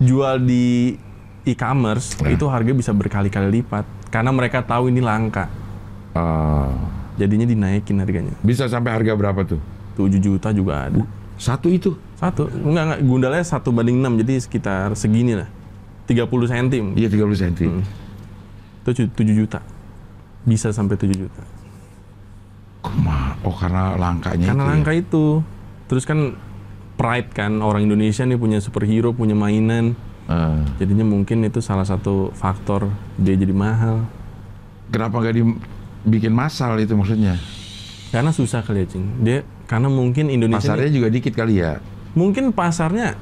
jual di e-commerce Nah. itu harga bisa berkali-kali lipat karena mereka tahu ini langka. Ah. Jadinya dinaikin harganya. bisa sampai harga berapa tuh? 7 juta juga ada. Satu itu. Satu. Enggak, enggak. Gundalanya satu banding 6, jadi sekitar segini lah. 30 cm. Iya 30 cm. Itu cu- 7 juta. Bisa sampai 7 juta. Oh karena langkanya Karena itu. langka itu. Terus kan pride kan orang Indonesia nih punya superhero, punya mainan. Ah. Jadinya mungkin itu salah satu faktor dia jadi mahal. kenapa nggak dibikin massal itu maksudnya? Karena susah kali ya, Cing. Dia karena mungkin Indonesia Pasarnya nih- juga dikit kali ya. mungkin pasarnya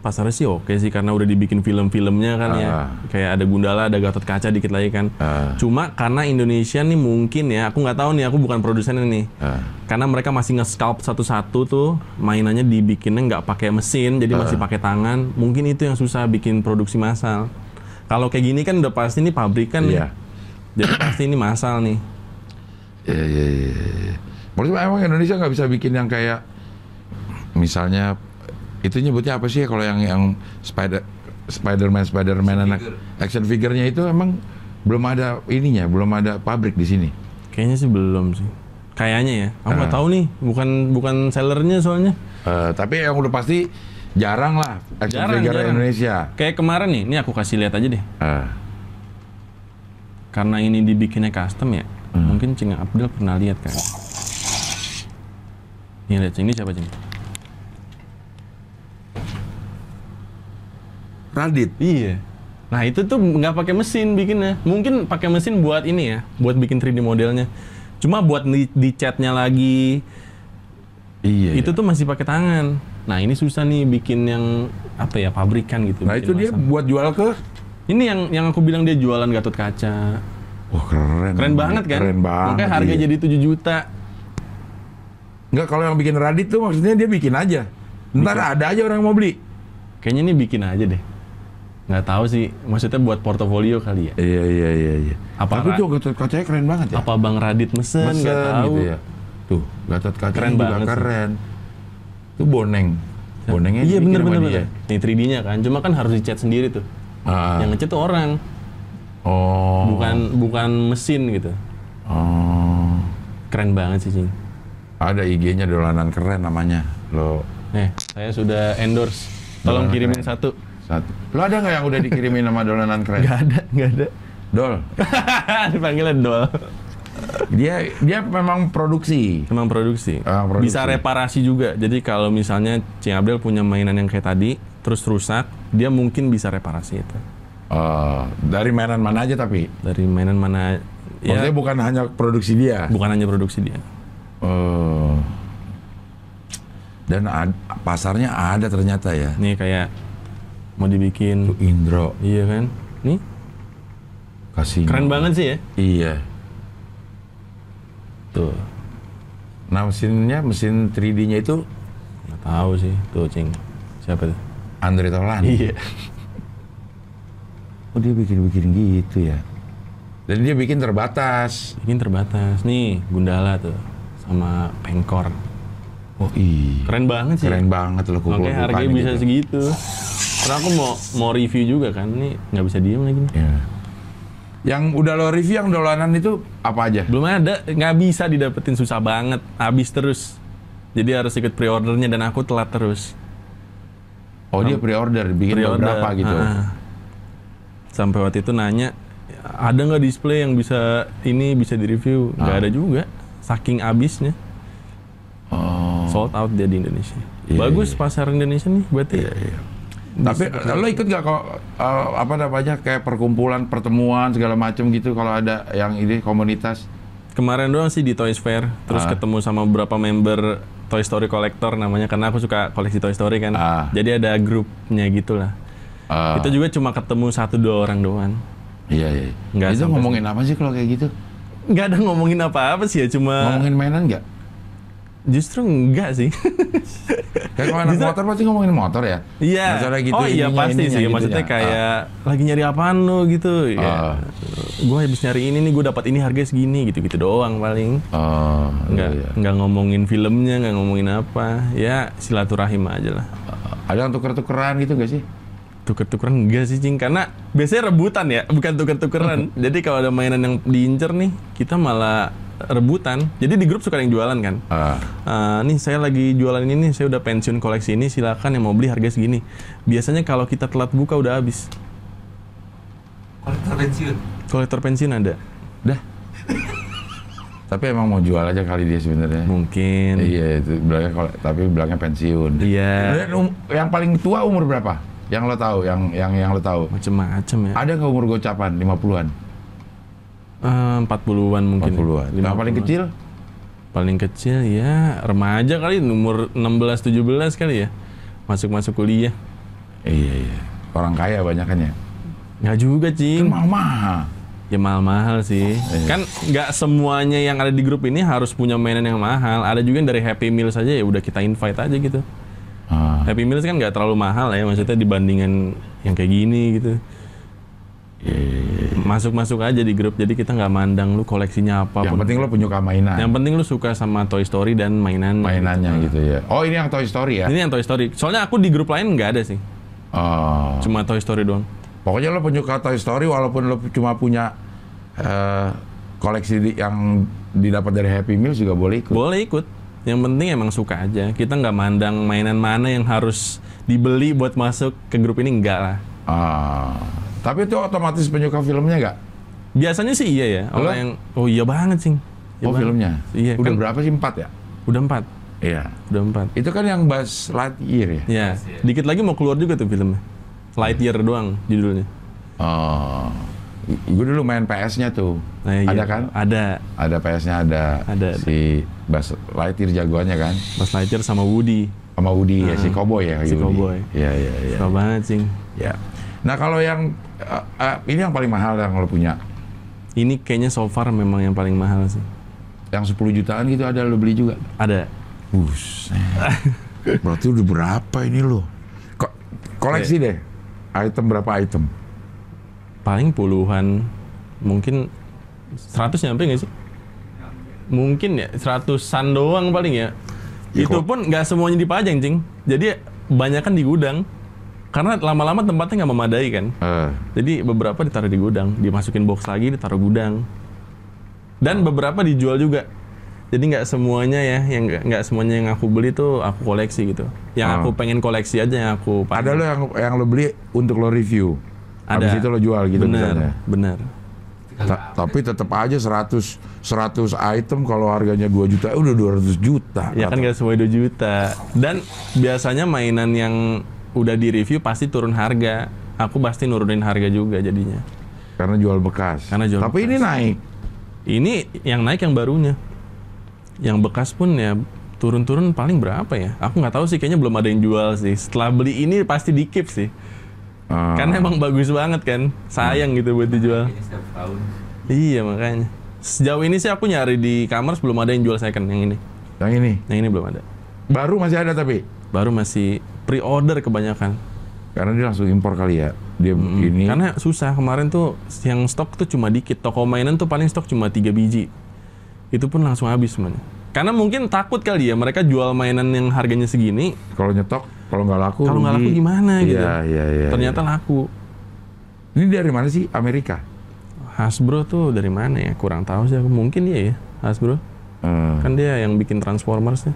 pasarnya sih oke sih karena udah dibikin film-filmnya kan ya. Ah. Kayak ada Gundala, ada Gatot Kaca dikit lagi kan. Ah. Cuma karena Indonesia nih mungkin ya, aku nggak tahu nih, aku bukan produsennya nih. Ah. Karena mereka masih nge-sculpt satu-satu tuh, mainannya dibikinnya nggak pakai mesin, jadi masih pakai tangan. Mungkin itu yang susah bikin produksi massal. Kalau kayak gini kan udah pasti ini pabrikan nih. Iya. Jadi pasti ini massal nih. Iya iya iya. iya. Maksudnya emang Indonesia nggak bisa bikin yang kayak misalnya itu nyebutnya apa sih ya kalau yang yang Spider Spiderman Spiderman anak figure. action figurnya itu emang belum ada ininya, belum ada pabrik di sini. Kayaknya sih belum sih. Kayaknya ya. Aku nggak Ah. tahu nih, bukan bukan sellernya soalnya. Eh, tapi yang udah pasti jarang lah action Jarang, figure jarang. Indonesia. Kayak kemarin nih, ini aku kasih lihat aja deh. Eh, Karena ini dibikinnya custom ya. Mungkin Cing Abdul pernah lihat kan. Nih lihat Cing, ini siapa Cing? Radit. Iya. Nah itu tuh nggak pakai mesin bikinnya. Mungkin pakai mesin buat ini ya, buat bikin 3D modelnya. Cuma buat di, di catnya lagi, Iya. itu tuh masih pakai tangan. Nah ini susah nih bikin yang apa ya pabrikan gitu. Nah bikin itu dia buat jual ke Ini yang yang aku bilang dia jualan Gatot Kaca. Wah keren. Keren banget kan? Keren banget. Makanya harga iya. jadi 7 juta. Enggak kalau yang bikin Radit tuh maksudnya dia bikin aja. Ntar ada aja orang yang mau beli. Kayaknya ini bikin aja deh. Nggak tahu sih, maksudnya buat portofolio kali ya. Iya iya iya iya. Apa Tapi tuh Gatot Kacanya keren banget ya. Apa Bang Radit mesen? Mesen Nggak tahu. gitu ya. Tuh, Gatot Kaca Keren juga banget sih. keren. Itu boneng. Bonengnya Iya bener bener bener. Nih 3D-nya kan, cuma kan harus dicat sendiri tuh. Ah. Yang ngecat tuh orang, Oh. bukan bukan mesin gitu. Oh. Keren banget sih, Cing. Ada IG-nya dolanan keren namanya. Lo Eh, saya sudah endorse. Tolong Dolanan kirimin keren. satu. Satu. Lo ada nggak yang udah dikirimin sama dolanan keren? Gak ada, gak ada. Dol. [LAUGHS] Dipanggilnya dol. Dia dia memang produksi. Emang produksi. Ah, produksi. Bisa reparasi juga. Jadi kalau misalnya Cing Abdel punya mainan yang kayak tadi, terus rusak, dia mungkin bisa reparasi itu. Oh, dari mainan mana aja tapi? Dari mainan mana ya Maksudnya bukan hanya produksi dia. bukan hanya produksi dia. Oh. Dan ad- pasarnya ada ternyata ya. Nih kayak mau dibikin Tuh Indro Iya kan? Nih, kasih. keren banget sih ya. Iya. Tuh, Nah mesinnya mesin 3D-nya itu nggak tahu sih. Tuh, Cing. Siapa tuh? Andre Taulani. Iya. [LAUGHS] Oh dia bikin-bikin gitu ya. Dan dia bikin terbatas. Bikin terbatas. Nih, Gundala tuh sama Pengkor. Oh iya. Keren banget sih. Keren banget loh kukul Makanya harganya bisa segitu. Karena aku mau mau review juga kan, ini nggak bisa diem lagi. nih. Iya. Yang udah lo review yang dolanan itu apa aja? Belum ada, nggak bisa didapetin susah banget, habis terus. Jadi harus ikut pre-ordernya dan aku telat terus. Oh dia pre-order, bikin Pre-order, beberapa gitu. ah. Sampai waktu itu nanya, ada nggak display yang bisa ini bisa direview? Nggak Ah. ada juga, saking abisnya. Oh. Sold out dia di Indonesia. Iya, Bagus iya. pasar Indonesia nih, berarti. Tapi lo ikut gak kok eh, apa namanya kayak perkumpulan, pertemuan segala macam gitu kalau ada yang ini komunitas? Kemarin doang sih di Toys Fair, terus Ah. ketemu sama beberapa member Toy Story Collector namanya karena aku suka koleksi Toy Story kan. Ah. Jadi ada grupnya gitulah. Eh, Kita juga cuma ketemu satu dua orang doang. Iya iya. Nggak itu ngomongin apa sih kalau kayak gitu? Nggak ada ngomongin apa-apa sih ya, cuma ngomongin mainan nggak? Justru enggak sih. Kayak kalau anak motor pasti ngomongin motor ya? Iya. Masalah gitu, oh iya ininya, pasti ininya, sih. gitu Maksudnya ya. kayak lagi nyari apaan lo gitu. Ah. Ya. Gue habis nyari ini nih, gue dapat ini harga segini gitu-gitu doang paling. Oh, Nggak iya, iya. nggak ngomongin filmnya, nggak ngomongin apa. Ya silaturahim aja lah. Ada yang tuker-tukeran gitu gak sih? Tuker-tukeran enggak sih cing karena biasanya rebutan ya, bukan tuker-tukeran. [LAUGHS] Jadi kalau ada mainan yang diincer nih, kita malah rebutan. Jadi di grup suka ada yang jualan kan. Ah, Eh, nih saya lagi jualan ini nih, saya udah pensiun koleksi ini, silakan yang mau beli harga segini. Biasanya kalau kita telat buka udah habis. Kolektor pensiun. Kolektor pensiun ada? dah. Tapi emang mau jual aja kali dia sebenarnya. Mungkin. Iya itu bilangnya kalau tapi bilangnya pensiun. Iya. Dan um- yang paling tua umur berapa? Yang lo tahu, yang yang yang lo tahu. Macem-macem ya. Ada nggak umur gocapan 50-an? Eh, 40-an mungkin. 40-an. Yang paling 50-an. kecil? Paling kecil ya remaja kali, umur 16-17 kali ya. Masuk-masuk kuliah. Iya iya. Orang kaya banyak kan ya. Nggak juga, Kan Cing. mahal-mahal. Ya mahal-mahal sih. Iya. Kan nggak semuanya yang ada di grup ini harus punya mainan yang mahal. Ada juga yang dari Happy Meal saja ya udah kita invite aja gitu. Ah, Happy Meals kan nggak terlalu mahal ya, maksudnya dibandingin yang kayak gini gitu. iya, Masuk-masuk aja di grup, jadi kita nggak mandang lu koleksinya apa. Yang penting lo punya mainan. Yang penting lu suka sama Toy Story dan mainan. mainannya gitu ya. Oh ini yang Toy Story ya? Ini yang Toy Story. Soalnya aku di grup lain nggak ada sih, Oh. cuma Toy Story doang. Pokoknya lo penyuka Toy Story walaupun lo cuma punya eh, koleksi di- yang didapat dari Happy Meal juga boleh ikut. Boleh ikut. Yang penting emang suka aja. Kita nggak mandang mainan mana yang harus dibeli buat masuk ke grup ini enggak lah. Ah. Tapi itu otomatis penyuka filmnya nggak? Biasanya sih iya ya. Orang yang oh iya banget sih. Iya oh banget. filmnya? Iya. Udah kan berapa sih? Empat ya? Udah empat. Iya. Udah empat. Itu kan yang Buzz Lightyear ya? Ya, dikit lagi mau keluar juga tuh filmnya. Lightyear doang judulnya. Oh. Gue dulu main PS-nya tuh. Nah, iya. Ada kan? Ada. Ada PS-nya ada. Ada. Si Buzz Lightyear jagoannya kan? Buzz Lightyear sama Woody. Sama Woody ya, si Cowboy ya. Ah, si Woody. cowboy. Iya, iya, iya. Suka banget sih. Ya. Nah kalau yang eh, eh, ini yang paling mahal yang lo punya, Ini kayaknya so far memang yang paling mahal sih. yang 10 jutaan gitu ada lo beli juga? Ada. Buset. [LAUGHS] Berarti udah berapa ini lo? Ko- koleksi deh. Item berapa item? Paling puluhan. Mungkin 100 nyampe nggak sih? Mungkin ya, seratusan doang paling ya. Ya, Itu kok- pun nggak semuanya dipajang, Cing. Jadi banyak kan di gudang. Karena lama-lama tempatnya nggak memadai kan. Eh, Jadi beberapa ditaruh di gudang, dimasukin box lagi, ditaruh gudang. Dan beberapa dijual juga. Jadi nggak semuanya ya, yang nggak semuanya yang aku beli tuh aku koleksi gitu. Yang Oh. aku pengen koleksi aja yang aku ada lo yang yang lo beli untuk lo review. Ada. Habis itu lo jual gitu bener, misalnya. bener. Ta- tapi tetap aja 100 100 item kalau harganya 2 juta eh, udah 200 juta. Ya kan nggak semua 2 juta. Dan biasanya mainan yang udah di review pasti turun harga. Aku pasti nurunin harga juga jadinya. Karena jual bekas. Karena jual Tapi ini naik. Ini yang naik yang barunya. Yang bekas pun ya turun-turun paling berapa ya? Aku nggak tahu sih, kayaknya belum ada yang jual sih. Setelah beli ini pasti di keep sih. Ah. Karena emang bagus banget kan. Sayang gitu buat dijual. Kayaknya setiap tahun. Iya makanya. Sejauh ini sih aku nyari di kamar belum ada yang jual second yang ini. yang ini Yang ini belum ada. baru masih ada tapi Baru masih pre-order kebanyakan. karena dia langsung impor kali ya. Dia ini Karena susah kemarin tuh yang stok tuh cuma dikit. Toko mainan tuh paling stok cuma tiga biji. Itu pun langsung habis semuanya. Karena mungkin takut kali ya mereka jual mainan yang harganya segini, Kalau nyetok, kalau nggak laku, kalau nggak laku gimana gitu. Iya, iya, iya. Ternyata laku. Ini dari mana sih? Amerika. Hasbro tuh dari mana ya? Kurang tahu sih aku. Mungkin iya ya Hasbro. Eh, Kan dia yang bikin Transformers ya.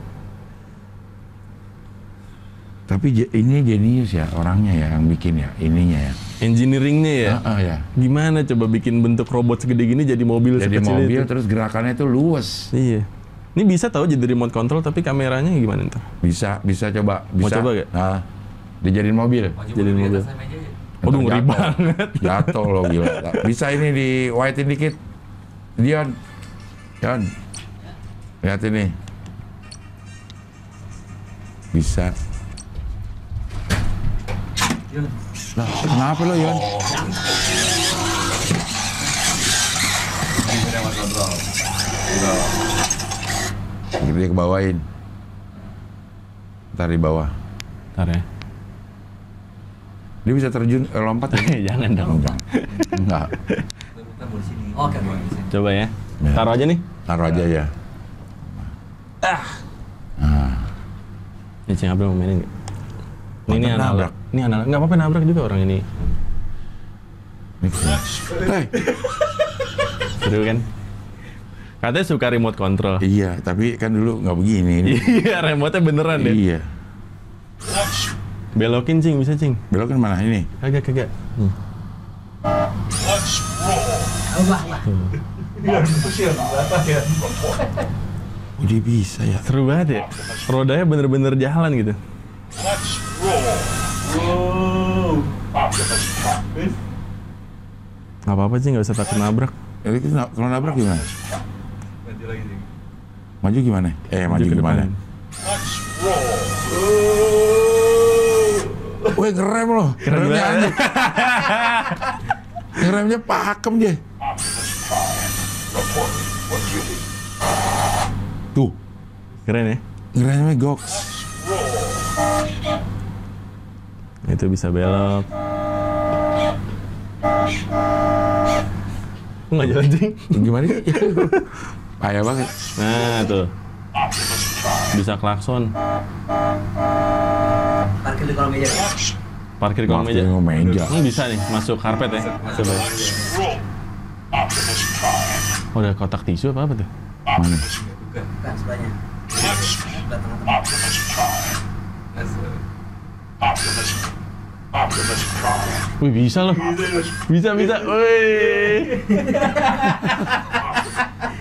Tapi ini jenius ya orangnya ya yang bikin ya ininya ya. Engineeringnya ya. Ah, ah, ya. Gimana coba bikin bentuk robot segede gini jadi mobil Jadi sekecil mobil itu? terus gerakannya tuh luas. Iya. Ini bisa tahu jadi remote control tapi kameranya gimana ntar? Bisa, bisa coba. Mau Bisa. coba nggak? Nah, dijadiin mobil. Jadi mobil. ya. Ntar ngeri jatuh. banget. [LAUGHS] Jatuh loh gila. Bisa ini di whitein dikit. Dion. Dion. Lihat ini. Bisa. Yun. Lah, kenapa lo, Yon? Control. Dia kebawain. Ntar di bawah. Ntar ya. Dia bisa terjun, eh, lompat ya? [LAUGHS] Jangan dong. Enggak. Enggak. Kita. Oke. Coba ya. Ya. Taruh aja nih. Taruh aja ya. Ini Cing Abdul mau mainin nggak? Ini, ini Nabrak. analog. Ini analog. Nggak apa-apa nabrak juga orang ini. Hey, Seru kan? Katanya suka remote control. iya, tapi kan dulu nggak begini. Ini. [LAUGHS] Iya, remote-nya beneran deh. Iya. Belokin cing, bisa cing. Belok kan mana ini? Kagak, kagak. Hmm. Dia bisa ya. Seru banget ya. Rodanya bener-bener jalan gitu. Gak apa-apa sih, nggak usah takut nabrak. Jadi kita- kalau nabrak gimana? Maju lagi sih. Maju gimana? Eh, maju, ke gimana? Wih, ngerem loh. Keren Remnya banget. anjing. Ngeremnya pakem dia. Tuh, Keren ya. ngeremnya goks. Itu bisa belok. Nggak jalan cing? Gimana [LAUGHS] sih? Payah banget. Nah tuh. Bisa klakson. Parkir di kolong meja. Parkir di kolong meja. meja. Ini bisa nih, masuk karpet ya. Coba. Oh, ada kotak tisu apa apa tuh? Mana? Bukan. Bukan sebelahnya. Sebelah tengah-tengah. Wih bisa loh. Bisa bisa. Wih.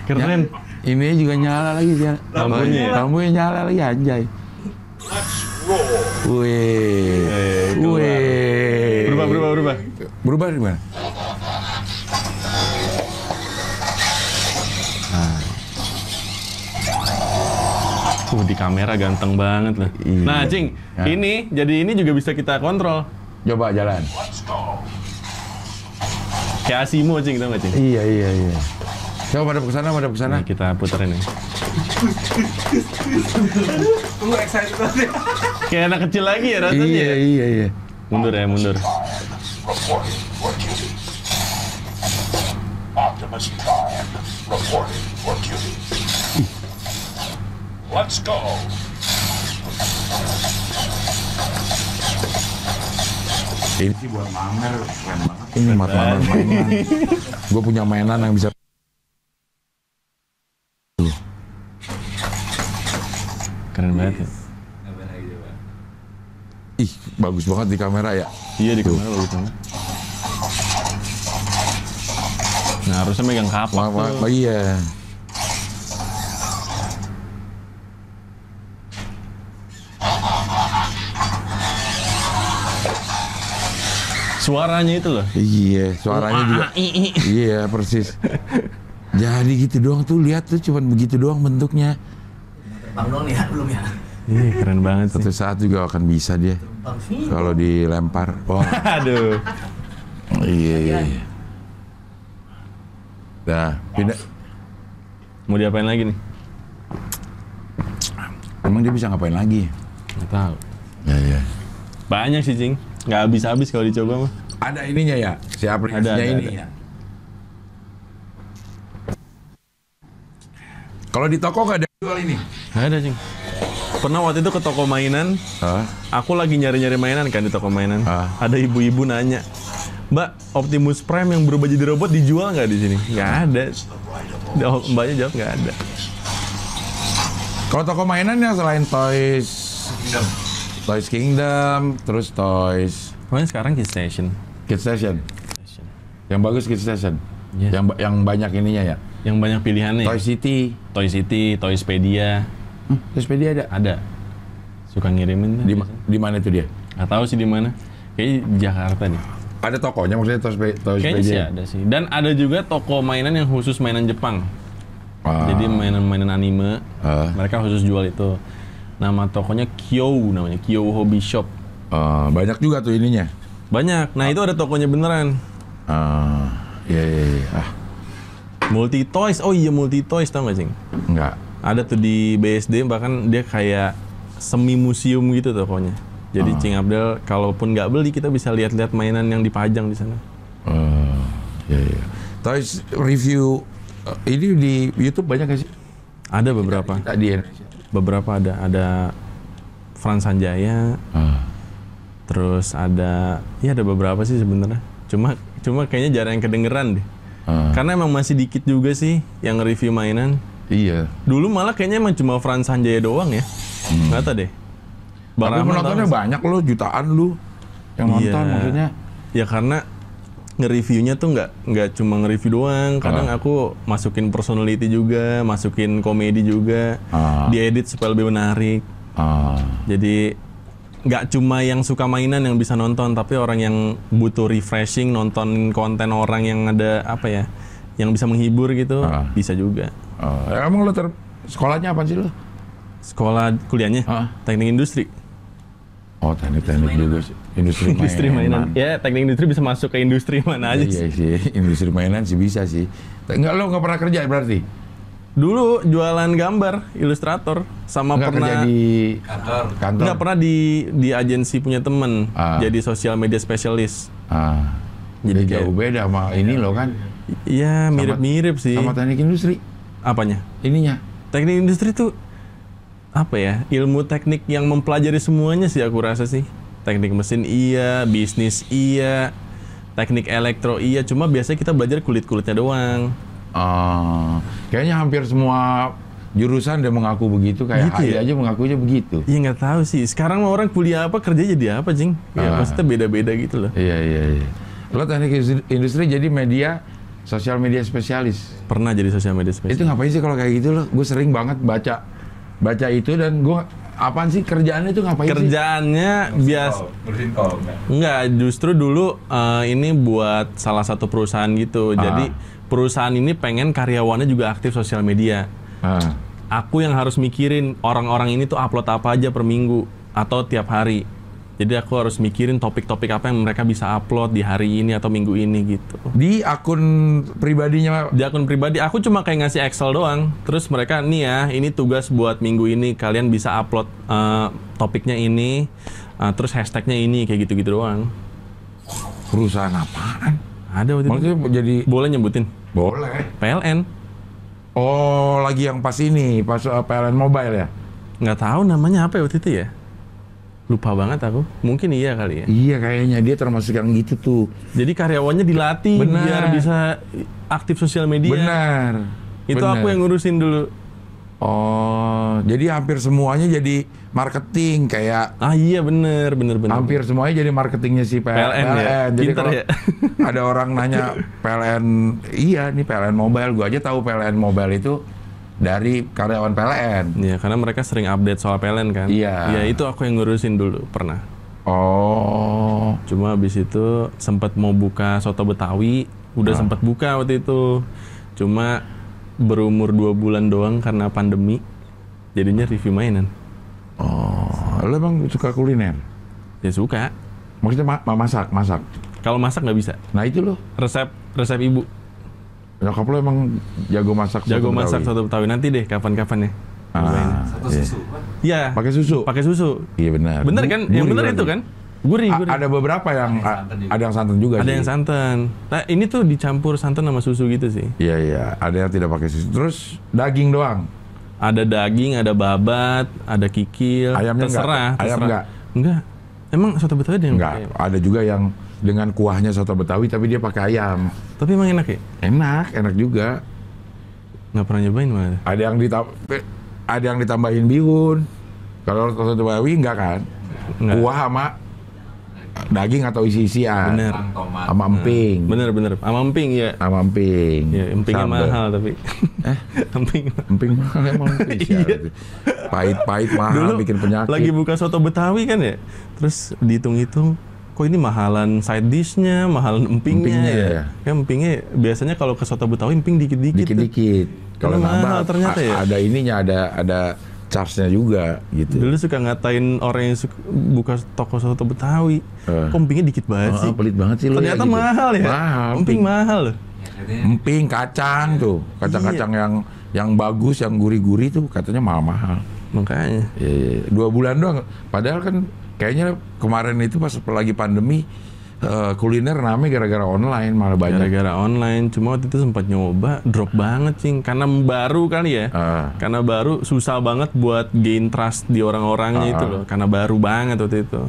Keren. Ini juga nyala lagi dia. Lampunya ya? Lampunya nyala lagi anjay. Wih. Eh. Wih. Berubah berubah berubah. Berubah di Uh, di kamera ganteng banget loh. Iya. Nah, Cing, Ya. ini jadi ini juga bisa kita kontrol. Coba jalan. Kayak Asimo, Cing, tau gak, Cing? Iya iya iya. Coba madep ke sana, madep ke sana. Nah, kita puterin ya. Tunggu excited banget. Kayak anak kecil lagi ya rasanya. Iya ya? iya iya. Mundur ya, mundur. Reporting for duty. Optimus Prime reporting for duty. Let's go. Ini sih buat mamer keren banget. Ini buat mamer mainan. Gue punya mainan yang bisa. Keren banget ya. Coba? Ih bagus banget di kamera ya. Iya di kamera bagus banget. Nah harusnya megang kapak tuh. wah, iya. Suaranya itu loh. Iya, suaranya juga. Iya, persis. Jadi gitu doang tuh, lihat tuh cuman begitu doang bentuknya. Terbang doang ya, belum ya? Iya keren banget sih. Suatu saat juga akan bisa dia kalau dilempar. Wah, [LAUGHS] Aduh. iya iya. iya. Nah, pindah. Mau diapain lagi nih? Emang dia bisa ngapain lagi? Nggak tahu. Ya ya. Banyak sih cing. Nggak habis-habis kalau dicoba mah. Ada ininya ya, si aplikasinya Ada, ada, ini ada. ya. Kalau di toko nggak ada Jual ini. Nggak ada, Cing. Pernah waktu itu ke toko mainan, Ah, aku lagi nyari-nyari mainan kan di toko mainan. Ah. Ada ibu-ibu nanya, Mbak, Optimus Prime yang berubah jadi robot dijual nggak di sini? Nggak ada. Oh, Mbaknya jawab nggak ada. Kalau toko mainan yang selain Toys Toys Kingdom, terus Toys Pokoknya sekarang Kid Station. Kid Station. Yang bagus Kid Station. Yes. Yang yang banyak ininya ya. Yang banyak pilihannya. Toy City. Toy City, Toyspedia, Hmm, Toyspedia ada. ada. Suka ngirimin tuh. Di, di mana itu dia? Nggak tahu sih di mana. Kayaknya di Jakarta deh. Ada tokonya maksudnya Toyspe- Kayaknya sih Toyspedia. ada sih. Dan ada juga toko mainan yang khusus mainan Jepang. Ah, Jadi mainan-mainan anime. Ah. Mereka khusus jual itu. Nama tokonya Kyo namanya, Kyo Hobby Shop. ah, banyak juga tuh ininya. Banyak. Nah, itu ada tokonya beneran. Ah, iya iya iya. Ah, Multi Toys. Oh iya Multi Toys tau gak, Cing? enggak. Ada tuh di BSD bahkan dia kayak semi museum gitu tokonya. Jadi Cing Abdel kalaupun nggak beli kita bisa lihat-lihat mainan yang dipajang di sana. Ah, iya iya. Toys review eh, ini di YouTube banyak gak sih? Ada beberapa. Kita di Indonesia. Beberapa ada. Ada Frans Sanjaya, Ah. terus ada ya ada beberapa sih sebenarnya. Cuma cuma kayaknya jarang yang kedengeran deh. Ah. Karena emang masih dikit juga sih yang review mainan. Iya. Dulu malah kayaknya emang cuma Frans Sanjaya doang ya. Nggak tahu deh. Bang Tapi penontonnya banyak loh, jutaan lu yang nonton Iya. maksudnya. Ya karena nge-reviewnya tuh nggak nggak cuma nge-review doang. Kadang Ah. aku masukin personality juga, masukin komedi juga, Ah. diedit supaya lebih menarik. Ah. Jadi nggak cuma yang suka mainan yang bisa nonton, tapi orang yang butuh refreshing nonton konten orang yang ada apa ya, yang bisa menghibur gitu, Ah. bisa juga. Ah, emang lo ter sekolahnya apa sih lo? Sekolah kuliahnya Ah. teknik industri. Oh teknik-teknik juga sih. Industri, [LAUGHS] Industri mainan. Ya teknik industri bisa masuk ke industri mana aja Iya sih. sih, industri mainan sih bisa sih. Enggak lo nggak pernah kerja berarti? Dulu jualan gambar, ilustrator, sama Nggak pernah kerja di kantor? nggak pernah di di agensi punya temen Ah. jadi sosial media spesialis. Ah. Jadi Jadi jauh beda sama ini lo kan, Iya mirip-mirip sih. sama teknik industri. Apanya? Ininya. Teknik industri tuh apa ya? Ilmu teknik yang mempelajari semuanya sih aku rasa sih. Teknik mesin iya, bisnis iya, teknik elektro iya. Cuma biasanya kita belajar kulit-kulitnya doang. Ah, kayaknya hampir semua jurusan dia mengaku begitu, kayak Gitu ya? aja mengakunya begitu. Iya nggak tahu sih. Sekarang mah orang kuliah apa kerja jadi apa, Jing? Ya Ah. maksudnya beda-beda gitu loh. Iya iya iya. Lo teknik industri- industri jadi media sosial media spesialis. Pernah jadi sosial media spesialis. Itu ngapain sih kalau kayak gitu lo? Gue sering banget baca baca itu dan gue apaan sih kerjaannya itu ngapain sih? Kerjaannya bias Bersihin kolom ya. Enggak, justru dulu eh, ini buat salah satu perusahaan gitu. Ah. Jadi perusahaan ini pengen karyawannya juga aktif sosial media. Ah, Aku yang harus mikirin orang-orang ini tuh upload apa aja per minggu atau tiap hari. Jadi aku harus mikirin topik-topik apa yang mereka bisa upload di hari ini atau minggu ini gitu. di akun pribadinya Di akun pribadi aku cuma kayak ngasih Excel doang. Terus mereka nih ya, ini tugas buat minggu ini kalian bisa upload eh, topiknya ini, eh, terus hashtagnya ini kayak gitu-gitu doang. perusahaan apaan? Ada waktu itu. Maksudnya jadi Boleh nyebutin boleh. PLN. Oh, lagi yang pas ini, pas uh, PLN Mobile ya? Nggak tahu namanya apa ya waktu itu ya. Lupa banget aku. Mungkin iya kali ya. Iya kayaknya dia termasuk yang gitu tuh. Jadi karyawannya dilatih Benar. biar bisa aktif sosial media. Benar. Itu Benar. aku yang ngurusin dulu. Oh, jadi hampir semuanya jadi marketing kayak Ah iya bener bener bener. hampir semuanya jadi marketingnya si PLN. PLN ya? Jadi kalau ya? ada orang nanya PLN, iya nih PLN Mobile, gua aja tahu PLN Mobile itu dari karyawan PLN. Iya karena mereka sering update soal PLN kan. Iya. Iya itu aku yang ngurusin dulu pernah. Oh, Cuma habis itu sempat mau buka soto Betawi, udah Ah. sempat buka waktu itu. Cuma berumur dua bulan doang karena pandemi. Jadinya review mainan. oh, lo emang suka kuliner? Ya suka. Maksudnya ma- ma- masak, masak. Kalau masak nggak bisa. Nah itu loh, Resep resep ibu. Nyokap lo emang jago masak. Jago soto masak Betawi? soto Betawi nanti deh kapan-kapan ya. Ah, Satu iya. Iya. Pakai susu. Pakai susu. Iya benar. Bener Bu- kan? Yang berarti. itu kan? Gurih, A- gurih. ada beberapa yang Ada yang a- santan juga. ada yang santan juga Ada sih. yang santan. Nah, ini tuh dicampur santan sama susu gitu sih. Iya iya, ada yang tidak pakai susu. Terus daging doang. Ada daging, ada babat, ada kikil. Ayamnya enggak? terserah, Ayam terserah. enggak? Enggak. Emang soto Betawi ada yang Enggak, pakai ayam? ada juga yang dengan kuahnya soto Betawi tapi dia pakai ayam. Tapi emang enak ya? Enak, enak juga. Nggak pernah nyobain malah. Ada yang ditam ada yang ditambahin bihun. Kalau soto Betawi enggak kan? Enggak. Kuah sama daging atau isi-isian. Bener. Sama emping. Bener bener. Sama emping ya. Sama emping. Ya, empingnya Sambal. mahal tapi. [LAUGHS] Eh? emping. Emping mahal emang emping. [LAUGHS] Iya. Pahit-pahit mahal bikin penyakit. lagi buka soto Betawi kan ya. Terus dihitung-hitung kok ini mahalan side dishnya, mahalan empingnya, Empingnya ya. ya. Ya empingnya biasanya kalau ke soto Betawi emping dikit-dikit. dikit-dikit. Kalau Karena nambah mahal ternyata ya? ada ininya ada ada charge-nya juga gitu. Dulu suka ngatain orang yang suka buka toko soto Betawi. Kok empingnya dikit banget sih? Oh, pelit banget sih ya, Ternyata gitu. mahal ya. Mahal. Emping emping. mahal loh. Emping, kacang tuh, kacang-kacang Iya. yang yang bagus, yang gurih-gurih tuh katanya mahal-mahal. Makanya. Iya, dua bulan doang. Padahal kan kayaknya kemarin itu pas lagi pandemi eh, kuliner rame gara-gara online malah banyak. Gara-gara online, cuma waktu itu sempat nyoba, drop banget sih. Karena baru kali ya. Ah. Karena baru susah banget buat gain trust di orang-orangnya Ah. itu loh. Karena baru banget waktu itu.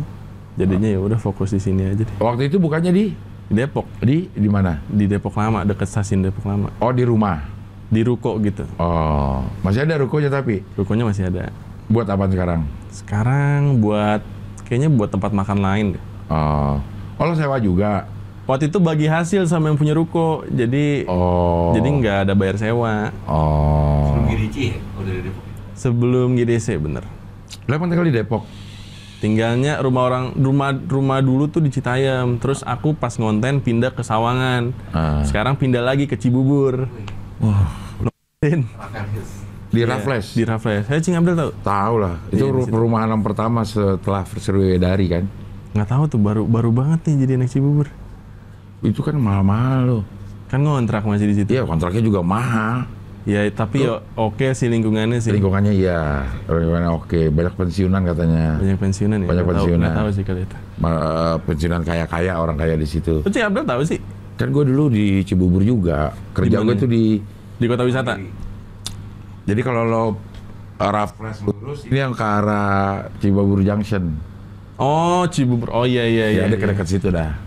Jadinya ya udah fokus di sini aja deh. Waktu itu bukannya di Di Depok, di di mana? di Depok Lama, deket stasiun Depok Lama. Oh di rumah. Di ruko gitu. Oh masih ada rukonya tapi Rukonya masih ada. buat apa sekarang? Sekarang buat kayaknya buat tempat makan lain deh. Oh, oh lo sewa juga. Waktu itu bagi hasil sama yang punya ruko, jadi Oh. jadi nggak ada bayar sewa Oh. GDC ya? Oh dari Depok. sebelum GDC bener. Lo emang tinggal di Depok? Tinggalnya rumah orang rumah rumah dulu tuh di Citayam, terus aku pas ngonten pindah ke Sawangan. Ah. Sekarang pindah lagi ke Cibubur. Wah. Di Iya, Raffles? Di Raffles. Saya Cing Abdul tahu. Tahu lah. Itu Iya, ru- situ. perumahan yang pertama setelah Sriwedari kan. Nggak tahu tuh baru baru banget nih jadi anak Cibubur. Itu kan mahal-mahal loh. Kan ngontrak masih di situ. Iya kontraknya juga mahal. Ya tapi ya oke sih lingkungannya sih. Lingkungannya iya. Lingkungannya oke. Banyak pensiunan katanya. Banyak pensiunan ya. Banyak tahu- pensiunan. Nggak tahu sih kali itu. Ma- eh, pensiunan kaya-kaya orang kaya di situ. Cing Abdul tahu sih Kan gue dulu di Cibubur juga. Kerja gue tuh di. di kota wisata. Jadi kalau lo uh, Raffles lurus, ini yang ke arah Cibubur Junction. Oh Cibubur. Oh iya iya iya. Ya, iya. dekat-dekat situ dah.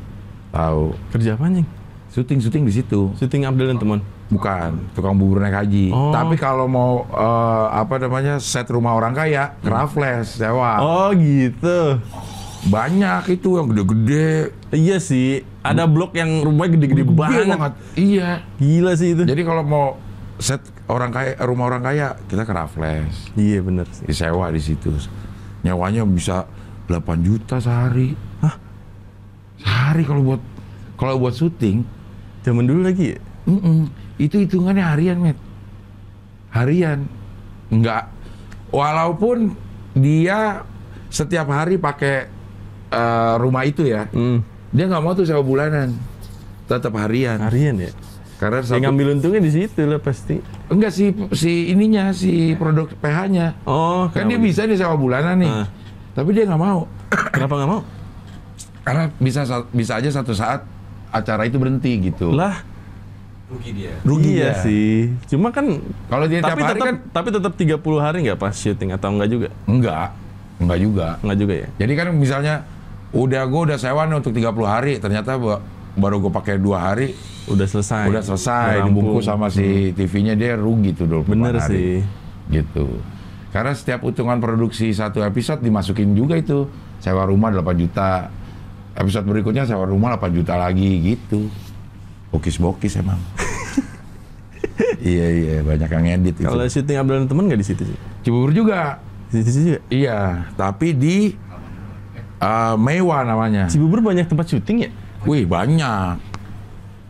Tahu. Kerja apa nih? Syuting-syuting di situ. Syuting Abdul dan teman. Bukan, tukang bubur naik haji. Oh. Tapi kalau mau eh, apa namanya set rumah orang kaya, ke Raffles sewa. Oh gitu. Banyak itu yang gede-gede. Iya sih. Ada blok yang rumahnya gede-gede Gede banget. Iya. Gila sih itu. Jadi kalau mau set orang kaya, rumah orang kaya, kita ke Raffles. Iya bener sih. Disewa di situ. Nyewanya bisa 8 juta sehari. Hah? Sehari kalau buat kalau buat syuting, Zaman dulu lagi ya? Mm-mm. Itu hitungannya harian, Met. Harian. Enggak. Walaupun dia setiap hari pakai eh, rumah itu ya, Hmm. dia nggak mau tuh sewa bulanan. Tetap harian. Harian ya? Karena Yang satu, ngambil untungnya di situ lah pasti. enggak si si ininya si produk PH-nya. Oh, Kan dia bisa nih sewa bulanan nih. Ah. Tapi dia nggak mau. Kenapa nggak mau? Karena bisa sa- bisa aja satu saat acara itu berhenti gitu. Lah, Rugi dia. Rugi iya dia. sih. Cuma kan Kalau dia tapi tiap hari tetap kan tapi tetap 30 hari nggak pas syuting atau enggak juga? enggak. Enggak juga. Enggak juga ya? Jadi kan misalnya udah gue udah sewa nih untuk 30 hari, ternyata baru gue pakai dua hari Udah selesai. udah selesai dibungkus sama si TV-nya dia rugi tuh 24 Bener hari. sih. Gitu. Karena setiap hitungan produksi satu episode dimasukin juga itu sewa rumah 8 juta. Episode berikutnya sewa rumah 8 juta lagi gitu. Bokis-bokis emang. [LAUGHS] iya iya banyak yang itu. Kalau syuting Abdul dan teman nggak di situ sih? Cibubur juga. Di situ juga. Iya, tapi di uh, Mewah namanya. Cibubur banyak tempat syuting ya? Wih banyak.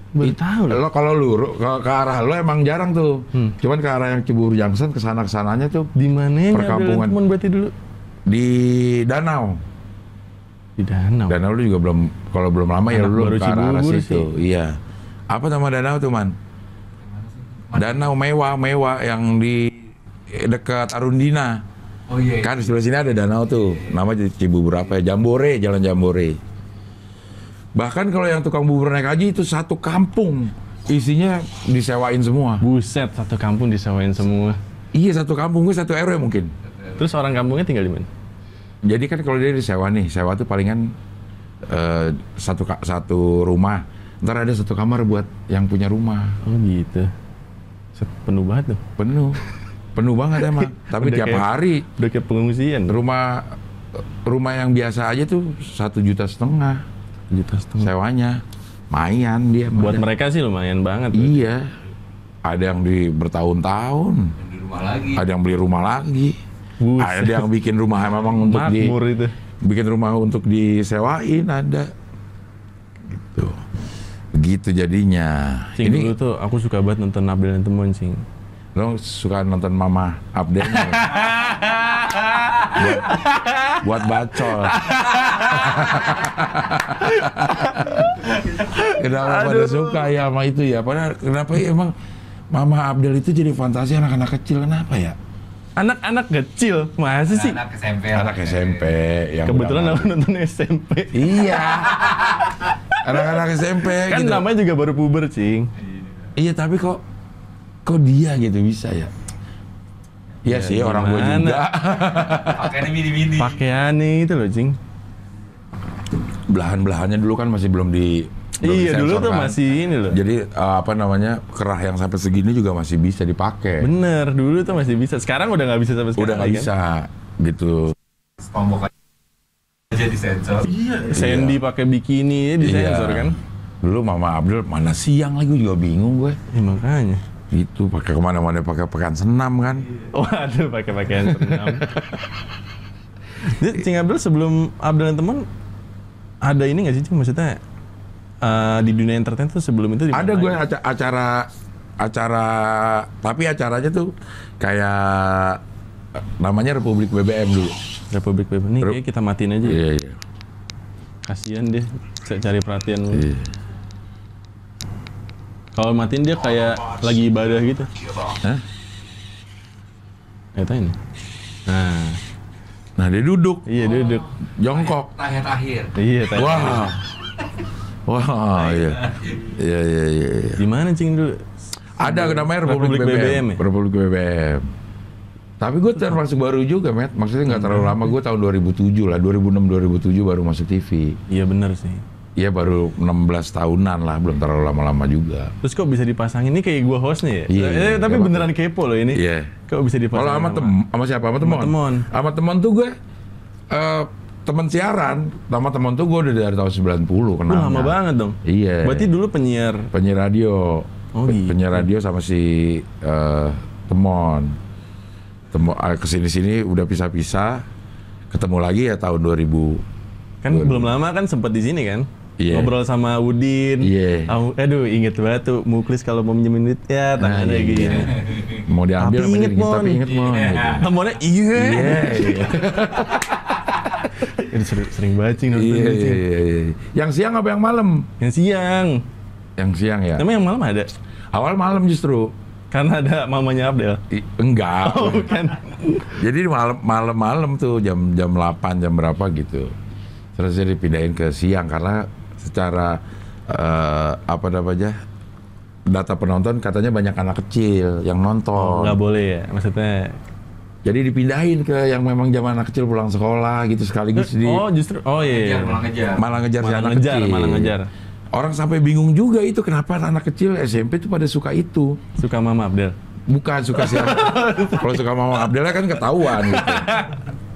Baru tahu loh. Lo kalau lu ke, ke arah lo emang jarang tuh. Hmm. Cuman ke arah yang Cibubur Junction ke sana ke sananya tuh Di mana ya Perkampungan. teman berarti dulu? di danau. Di danau. Danau lu juga belum kalau belum lama ya Anak lu baru ke arah, situ. Iya. Apa nama danau tuh man? Danau mewah mewah yang di dekat Arundina. Oh iya. Kan di sebelah sini ada danau tuh. Nama Cibubur apa ya? Jambore, Jalan Jambore. Bahkan kalau yang tukang bubur naik haji itu satu kampung isinya disewain semua. Buset, satu kampung disewain semua. Iya satu kampung gue satu RW mungkin. Terus orang kampungnya tinggal di mana? Jadi kan kalau dia disewa nih, sewa tuh palingan eh, satu satu rumah. Ntar ada satu kamar buat yang punya rumah. Oh gitu. Penuh banget tuh. Penuh. Penuh banget emang. [LAUGHS] Tapi Udah tiap kayak- hari Udah kayak pengungsian. rumah rumah yang biasa aja tuh satu juta setengah Juta setengah. sewanya. Mayan dia. Buat Ada- mereka sih lumayan banget. Iya. Ada yang di bertahun-tahun. Yang di rumah lagi. Ada yang beli rumah lagi. Buset. Ada yang bikin rumah memang untuk di Makmur itu. bikin rumah untuk disewain ada. Gitu. Begitu jadinya. Cing dulu Ini tuh aku suka banget nonton Nabil dan temen Cing. Lo suka nonton Mama Abdel nggak? buat, buat bacol. [LAUGHS] kenapa pada suka ya sama itu ya? Padahal kenapa ya emang Mama Abdel itu jadi fantasi anak-anak kecil kenapa ya? Anak-anak kecil, masa sih? Anak SMP. Anak SMP yang Kebetulan aku nonton SMP. Iya. Anak-anak SMP Kan gitu. namanya juga baru puber, Cing. Iya tapi kok kok dia gitu bisa ya? Iya Ya, sih orang gue juga. [LAUGHS] Pakaiannya mini-mini. Pakaiannya itu loh, Cing. Belahan-belahannya dulu kan masih belum di belum Iya, dulu tuh kan. masih ini loh. Jadi eh, apa namanya kerah yang sampai segini juga masih bisa dipakai. Bener, dulu tuh masih bisa. Sekarang udah nggak bisa sampai sekarang. Udah nggak lagi, kan? bisa gitu. Tombok aja disensor. Sandy pakai bikini di sensor Iya. kan? Dulu Mama Abdul mana siang lagi gue juga bingung gue. Ya, makanya. Itu pakai ke mana-mana pakai pakaian senam kan. Waduh, pakai pakaian senam. [LAUGHS] Jadi, Cing Abdul sebelum Abdul dan teman ada ini nggak sih, Cing? Maksudnya eh, di dunia entertain tuh sebelum itu Ada gue aja? aca- acara acara tapi acaranya tuh kayak namanya Republik BBM dulu. Republik BBM. Nih, Ru- kayaknya kita matiin aja. Iya iya. Kasian deh, c- cari perhatian. Iya. Kalau matiin dia kayak lagi ibadah gitu. Hah? Kayak ini. Nah, Nah dia duduk iya duduk. jongkok. Terakhir-terakhir. Iya, tadi. Wah. Wah, iya. Iya iya iya. iya. Di mana Cing dulu? Ada namanya Republik, Republik BBM. BBM ya? Republik BBM. Tapi gue termasuk baru juga, Matt. Maksudnya nggak terlalu lama. Gue tahun 2007 lah, 2006-2007 baru masuk TV. Iya bener sih. Iya baru 16 tahunan lah, belum terlalu lama-lama juga. Terus kok bisa dipasang ini kayak gua hostnya ya? Iya, Eh, iya, tapi beneran kepo loh ini. Iya. Kok bisa dipasang? Kalau sama tem, sama siapa? Sama temon. temon. Sama temon tuh gue eh teman siaran. Sama temon tuh gue udah dari tahun 90 Wah, kenalnya. lama banget dong. Iya. Berarti dulu penyiar. penyiar radio. Oh, gitu. Penyiar radio sama si eh, temon. Temo ah, ke sini-sini udah pisah-pisah. Ketemu lagi ya tahun 2000. Kan belum lama kan sempat di sini kan? Iya. Ngobrol sama Udin. Iya. Au- Aduh, inget banget tuh Muklis kalau mau minjemin duit ya tangannya iya, gini. iya. Mau diambil Tapi inget, Mon. tapi inget mon. Temennya iya. Iya, iya. [LAUGHS] Ini sering, sering banget nonton Iya, iya, iya, iya. Yang siang apa yang malam? Yang siang. Yang siang ya. Emang yang malam ada? Awal malam justru. Karena ada mamanya Abdel. I- enggak. Oh, bukan. [LAUGHS] Jadi malam malam-malam tuh jam jam 8 jam berapa gitu. Terus jadi dipindahin ke siang karena secara eh, apa namanya? data penonton katanya banyak anak kecil yang nonton. Nggak boleh ya, maksudnya. Jadi dipindahin ke yang memang jam anak kecil pulang sekolah gitu sekaligus di Oh, justru. Oh iya. Ngejar, malah ngejar. malah ngejar si Malah anak ngejar, kecil. malah ngejar. Orang sampai bingung juga itu kenapa anak kecil SMP tuh pada suka itu. Suka Mama Abdel. Bukan suka si [LAUGHS] Kalau suka Mama Abdella kan ketahuan gitu. [LAUGHS]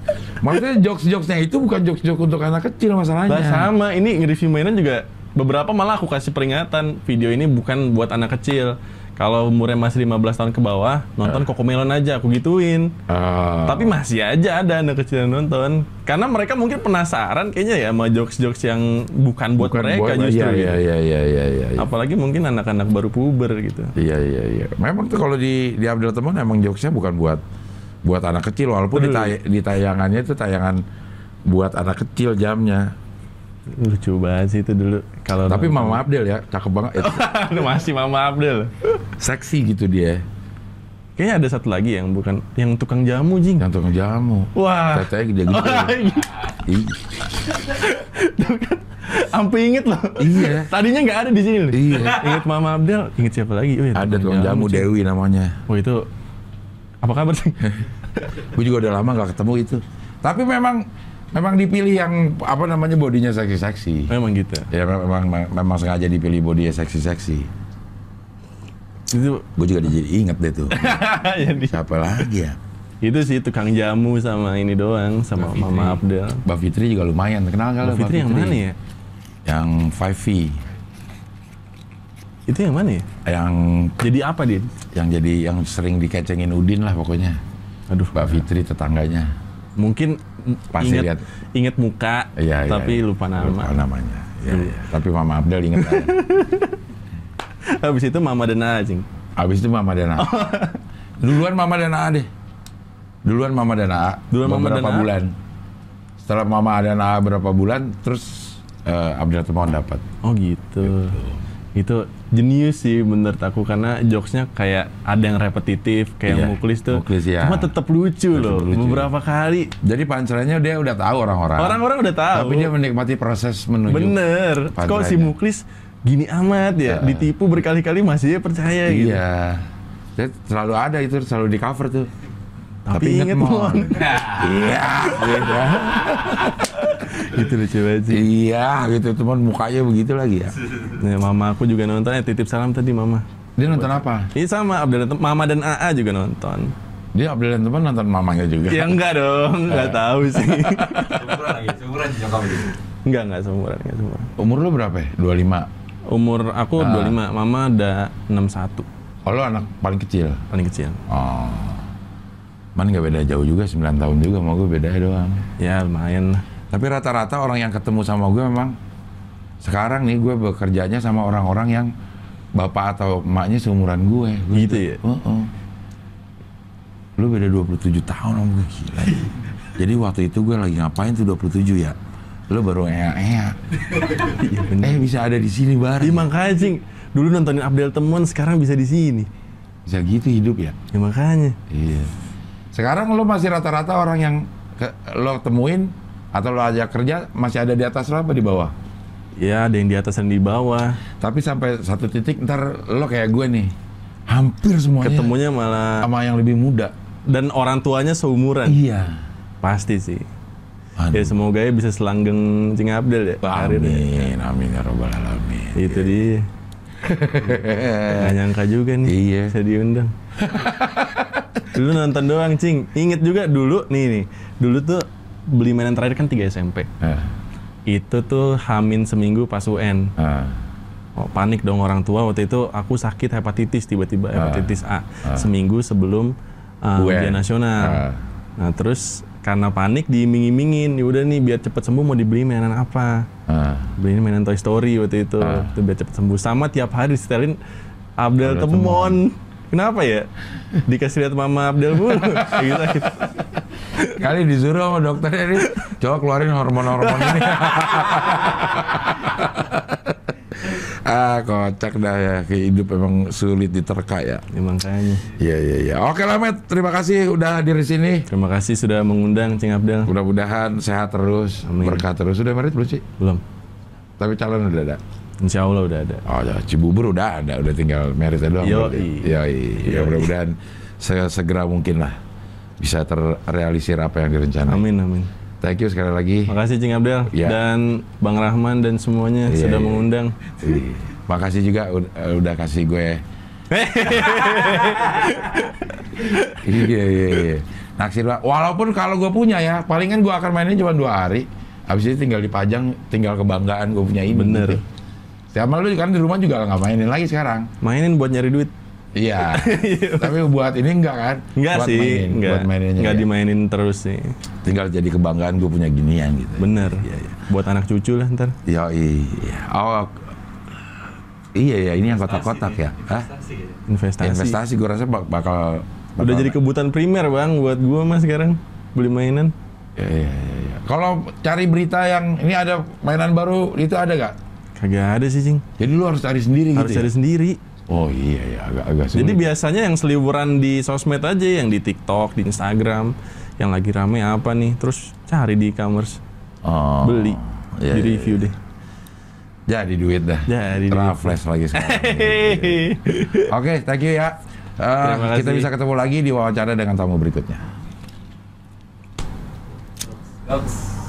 Maksudnya jokes-jokesnya itu bukan jokes-jokes untuk anak kecil masalahnya. Lah sama, ini nge-review mainan juga beberapa malah aku kasih peringatan video ini bukan buat anak kecil. Kalau umurnya masih 15 tahun ke bawah, nonton Cocomelon aja, aku gituin. Ah, Tapi masih aja ada anak kecil yang nonton. Karena mereka mungkin penasaran kayaknya ya sama jokes-jokes yang bukan buat bukan mereka buat- justru. Iya, iya, iya, iya, iya, iya. Apalagi mungkin anak-anak baru puber gitu. Iya, iya, iya. Memang tuh kalau di di Abdel teman emang jokesnya bukan buat buat anak kecil walaupun di, Betul. tay- di tayangannya itu tayangan buat anak kecil jamnya. Lucu banget sih itu dulu. Kalau Tapi nonton. Mama Abdel ya, cakep banget. [LAUGHS] Eh, masih Mama Abdel. Seksi gitu dia. Kayaknya ada satu lagi yang bukan yang tukang jamu jing. Yang tukang jamu. Wah. Tetenya gede gitu. Ih, Sampai inget loh. Iya. Tadinya nggak ada di sini loh. Iya. Ingat Mama Abdel, inget siapa lagi? Oh, ya, Ada tukang jamu Cing. Dewi namanya. Oh itu Apa kabar sih? [LAUGHS] Gue juga udah lama gak ketemu itu. Tapi memang memang dipilih yang apa namanya bodinya seksi-seksi. Memang gitu. Ya memang memang, memang sengaja dipilih bodinya seksi-seksi. Itu Gue juga jadi inget deh tuh. [LAUGHS] jadi Siapa lagi ya? itu sih tukang jamu sama ini doang sama Mama Abdel. Mbak Fitri juga lumayan. Kenal nggak lo Mbak Fitri yang mana ya? Yang 5V. Itu yang mana ya? Yang Jadi apa dia? yang jadi yang sering dikecengin Udin lah pokoknya. Aduh, Mbak Fitri tetangganya. mungkin Pasti inget, lihat. inget muka, Iya, iya, tapi iya. lupa nama. Lupa namanya. Iya, Iya. iya. Tapi Mama Abdel inget aja. [LAUGHS] Habis itu Mama dan Ajing. Abis itu Mama dan A. [LAUGHS] Duluan Mama dan A deh. Duluan Mama dan A. Duluan Mama beberapa dan A. bulan. Setelah Mama dan A berapa bulan, terus eh, Abdel Temon dapat. Oh gitu. Itu jenius sih menurut aku karena jokesnya kayak ada yang repetitif kayak Iya, Muklis tuh. Muklis, ya. Cuma tetap lucu loh. lucu. Beberapa kali Jadi pancelannya dia udah tahu orang-orang. orang-orang udah tahu. Tapi dia menikmati proses menuju. Bener. Kok si. Muklis gini amat ya, ditipu berkali-kali masih percaya gitu. Iya. Selalu ada itu, selalu di cover tuh. Tapi, inget Mon. [LAUGHS] Iya, gitu. [LAUGHS] [LAUGHS] itu lucu banget sih. Iya, gitu teman mukanya begitu lagi ya. Nah, mama aku juga nonton, eh titip salam tadi mama. Dia nonton apa? Ini sama Abdel dan Mama dan AA juga nonton. Dia Abdel dan teman nonton mamanya juga. Ya enggak dong, [LAUGHS] enggak tahu sih. Seumuran lagi, seumuran nyokap itu. enggak, enggak seumuran, enggak seumuran. Umur lu berapa ya? 25. Umur aku 25, mama ada 61, Oh, lu anak paling kecil. paling kecil. Oh. Man nggak beda jauh juga, 9 tahun juga sama gue beda doang. Ya lumayan lah. Tapi rata-rata orang yang ketemu sama gue memang sekarang nih gue bekerjanya sama orang-orang yang bapak atau emaknya seumuran gue. Gua Gitu ya? Heeh. Lu beda 27 tahun sama gue gila. ya. [LAUGHS] Jadi waktu itu gue lagi ngapain tuh 27 ya? Lu baru ea-ea. eh bisa ada di sini bareng. Iya makanya cing, dulu nontonin Abdel Temon, sekarang bisa di sini. Bisa gitu hidup ya? Ya makanya. Iya. Sekarang lo masih rata-rata orang yang ke- lo temuin atau lo ajak kerja masih ada di atas lo apa di bawah? Ya ada yang di atas dan di bawah. Tapi sampai satu titik ntar lo kayak gue nih, hampir semuanya Ketemunya malah sama yang lebih muda. dan orang tuanya seumuran. Iya. Pasti sih. Aduh. Ya semoga ya bisa selanggeng Cing Abdel ya. Amin, amin ya robbal alamin. Itu dia. Gak [LAUGHS] nyangka juga nih Iya. bisa diundang. [LAUGHS] dulu nonton doang, Cing. Inget juga dulu nih nih. Dulu tuh beli mainan terakhir kan 3 SMP. Eh, Itu tuh hamin seminggu pas UN. eh, Oh, panik dong orang tua waktu itu aku sakit hepatitis tiba-tiba Ah. hepatitis A seminggu sebelum uh, ujian nasional. Ah. Nah terus karena panik diiming-imingin, ya udah nih biar cepet sembuh mau dibeli mainan apa? eh. Beliin mainan Toy Story waktu itu, Ah. itu biar cepet sembuh. Sama tiap hari setelin Abdel Abdel Temon. Kenapa ya? Dikasih lihat Mama Abdel mulu. [LAUGHS] Gitu, gitu. Kali disuruh sama dokternya nih, coba keluarin hormon-hormon ini. ah, kocak dah ya. Hidup emang sulit diterka ya. Ya, makanya. Iya, iya, iya. Oke lah, Met. Terima kasih udah hadir di sini. Terima kasih sudah mengundang Cing Abdel. Mudah-mudahan sehat terus, Amin. berkah terus. Sudah merit belum sih? Belum. Tapi calon udah ada. Insya Allah udah ada. Oh, ya, Cibubur udah ada, udah tinggal meritnya doang. Yoi. berarti. Yoi. Ya, Yoi. mudah-mudahan se- segera mungkin lah bisa terrealisir apa yang direncanakan. Amin amin. Thank you sekali lagi. Makasih Cing Abdel Iya. dan Bang Rahman dan semuanya Iya, sudah iya. mengundang. Ih, Makasih juga ud- eh, udah kasih gue. [LAUGHS] iya iya iya. Naksir banget. Walaupun kalau gue punya ya, palingan gue akan mainin cuma dua hari. Habis itu tinggal dipajang, tinggal kebanggaan gue punya ini. Bener. gitu. Malam lu kan di rumah juga nggak mainin lagi sekarang. Mainin buat nyari duit. Iya. [LAUGHS] Tapi buat ini enggak kan? Enggak buat sih, main, enggak. Buat maininnya. Enggak ya. dimainin terus sih. Tinggal jadi kebanggaan gue punya ginian gitu. Bener. Buat anak cucu lah ntar. Ya iya. Oh, iya ya ini yang kotak-kotak ya. Hah? Gitu. Investasi. Investasi gue rasa bak- bakal, bakal Udah jadi kebutuhan primer bang buat gua mas sekarang beli mainan. Ya, ya, ya, ya. Kalau cari berita yang ini ada mainan baru itu ada gak? Kagak ada sih cing. Jadi lu harus cari sendiri Harus gitu. cari ya? sendiri. Oh iya ya agak agak sulit. Jadi biasanya yang seliburan di sosmed aja, yang di TikTok, di Instagram, yang lagi rame apa nih, terus cari di e-commerce, Oh, beli, iya, di iya, review deh. Jadi duit dah. Jadi duit. Traflash lagi sekarang. [LAUGHS] Oke, thank you ya. Eh, Terima kita bisa ketemu lagi di wawancara dengan tamu berikutnya. Goks.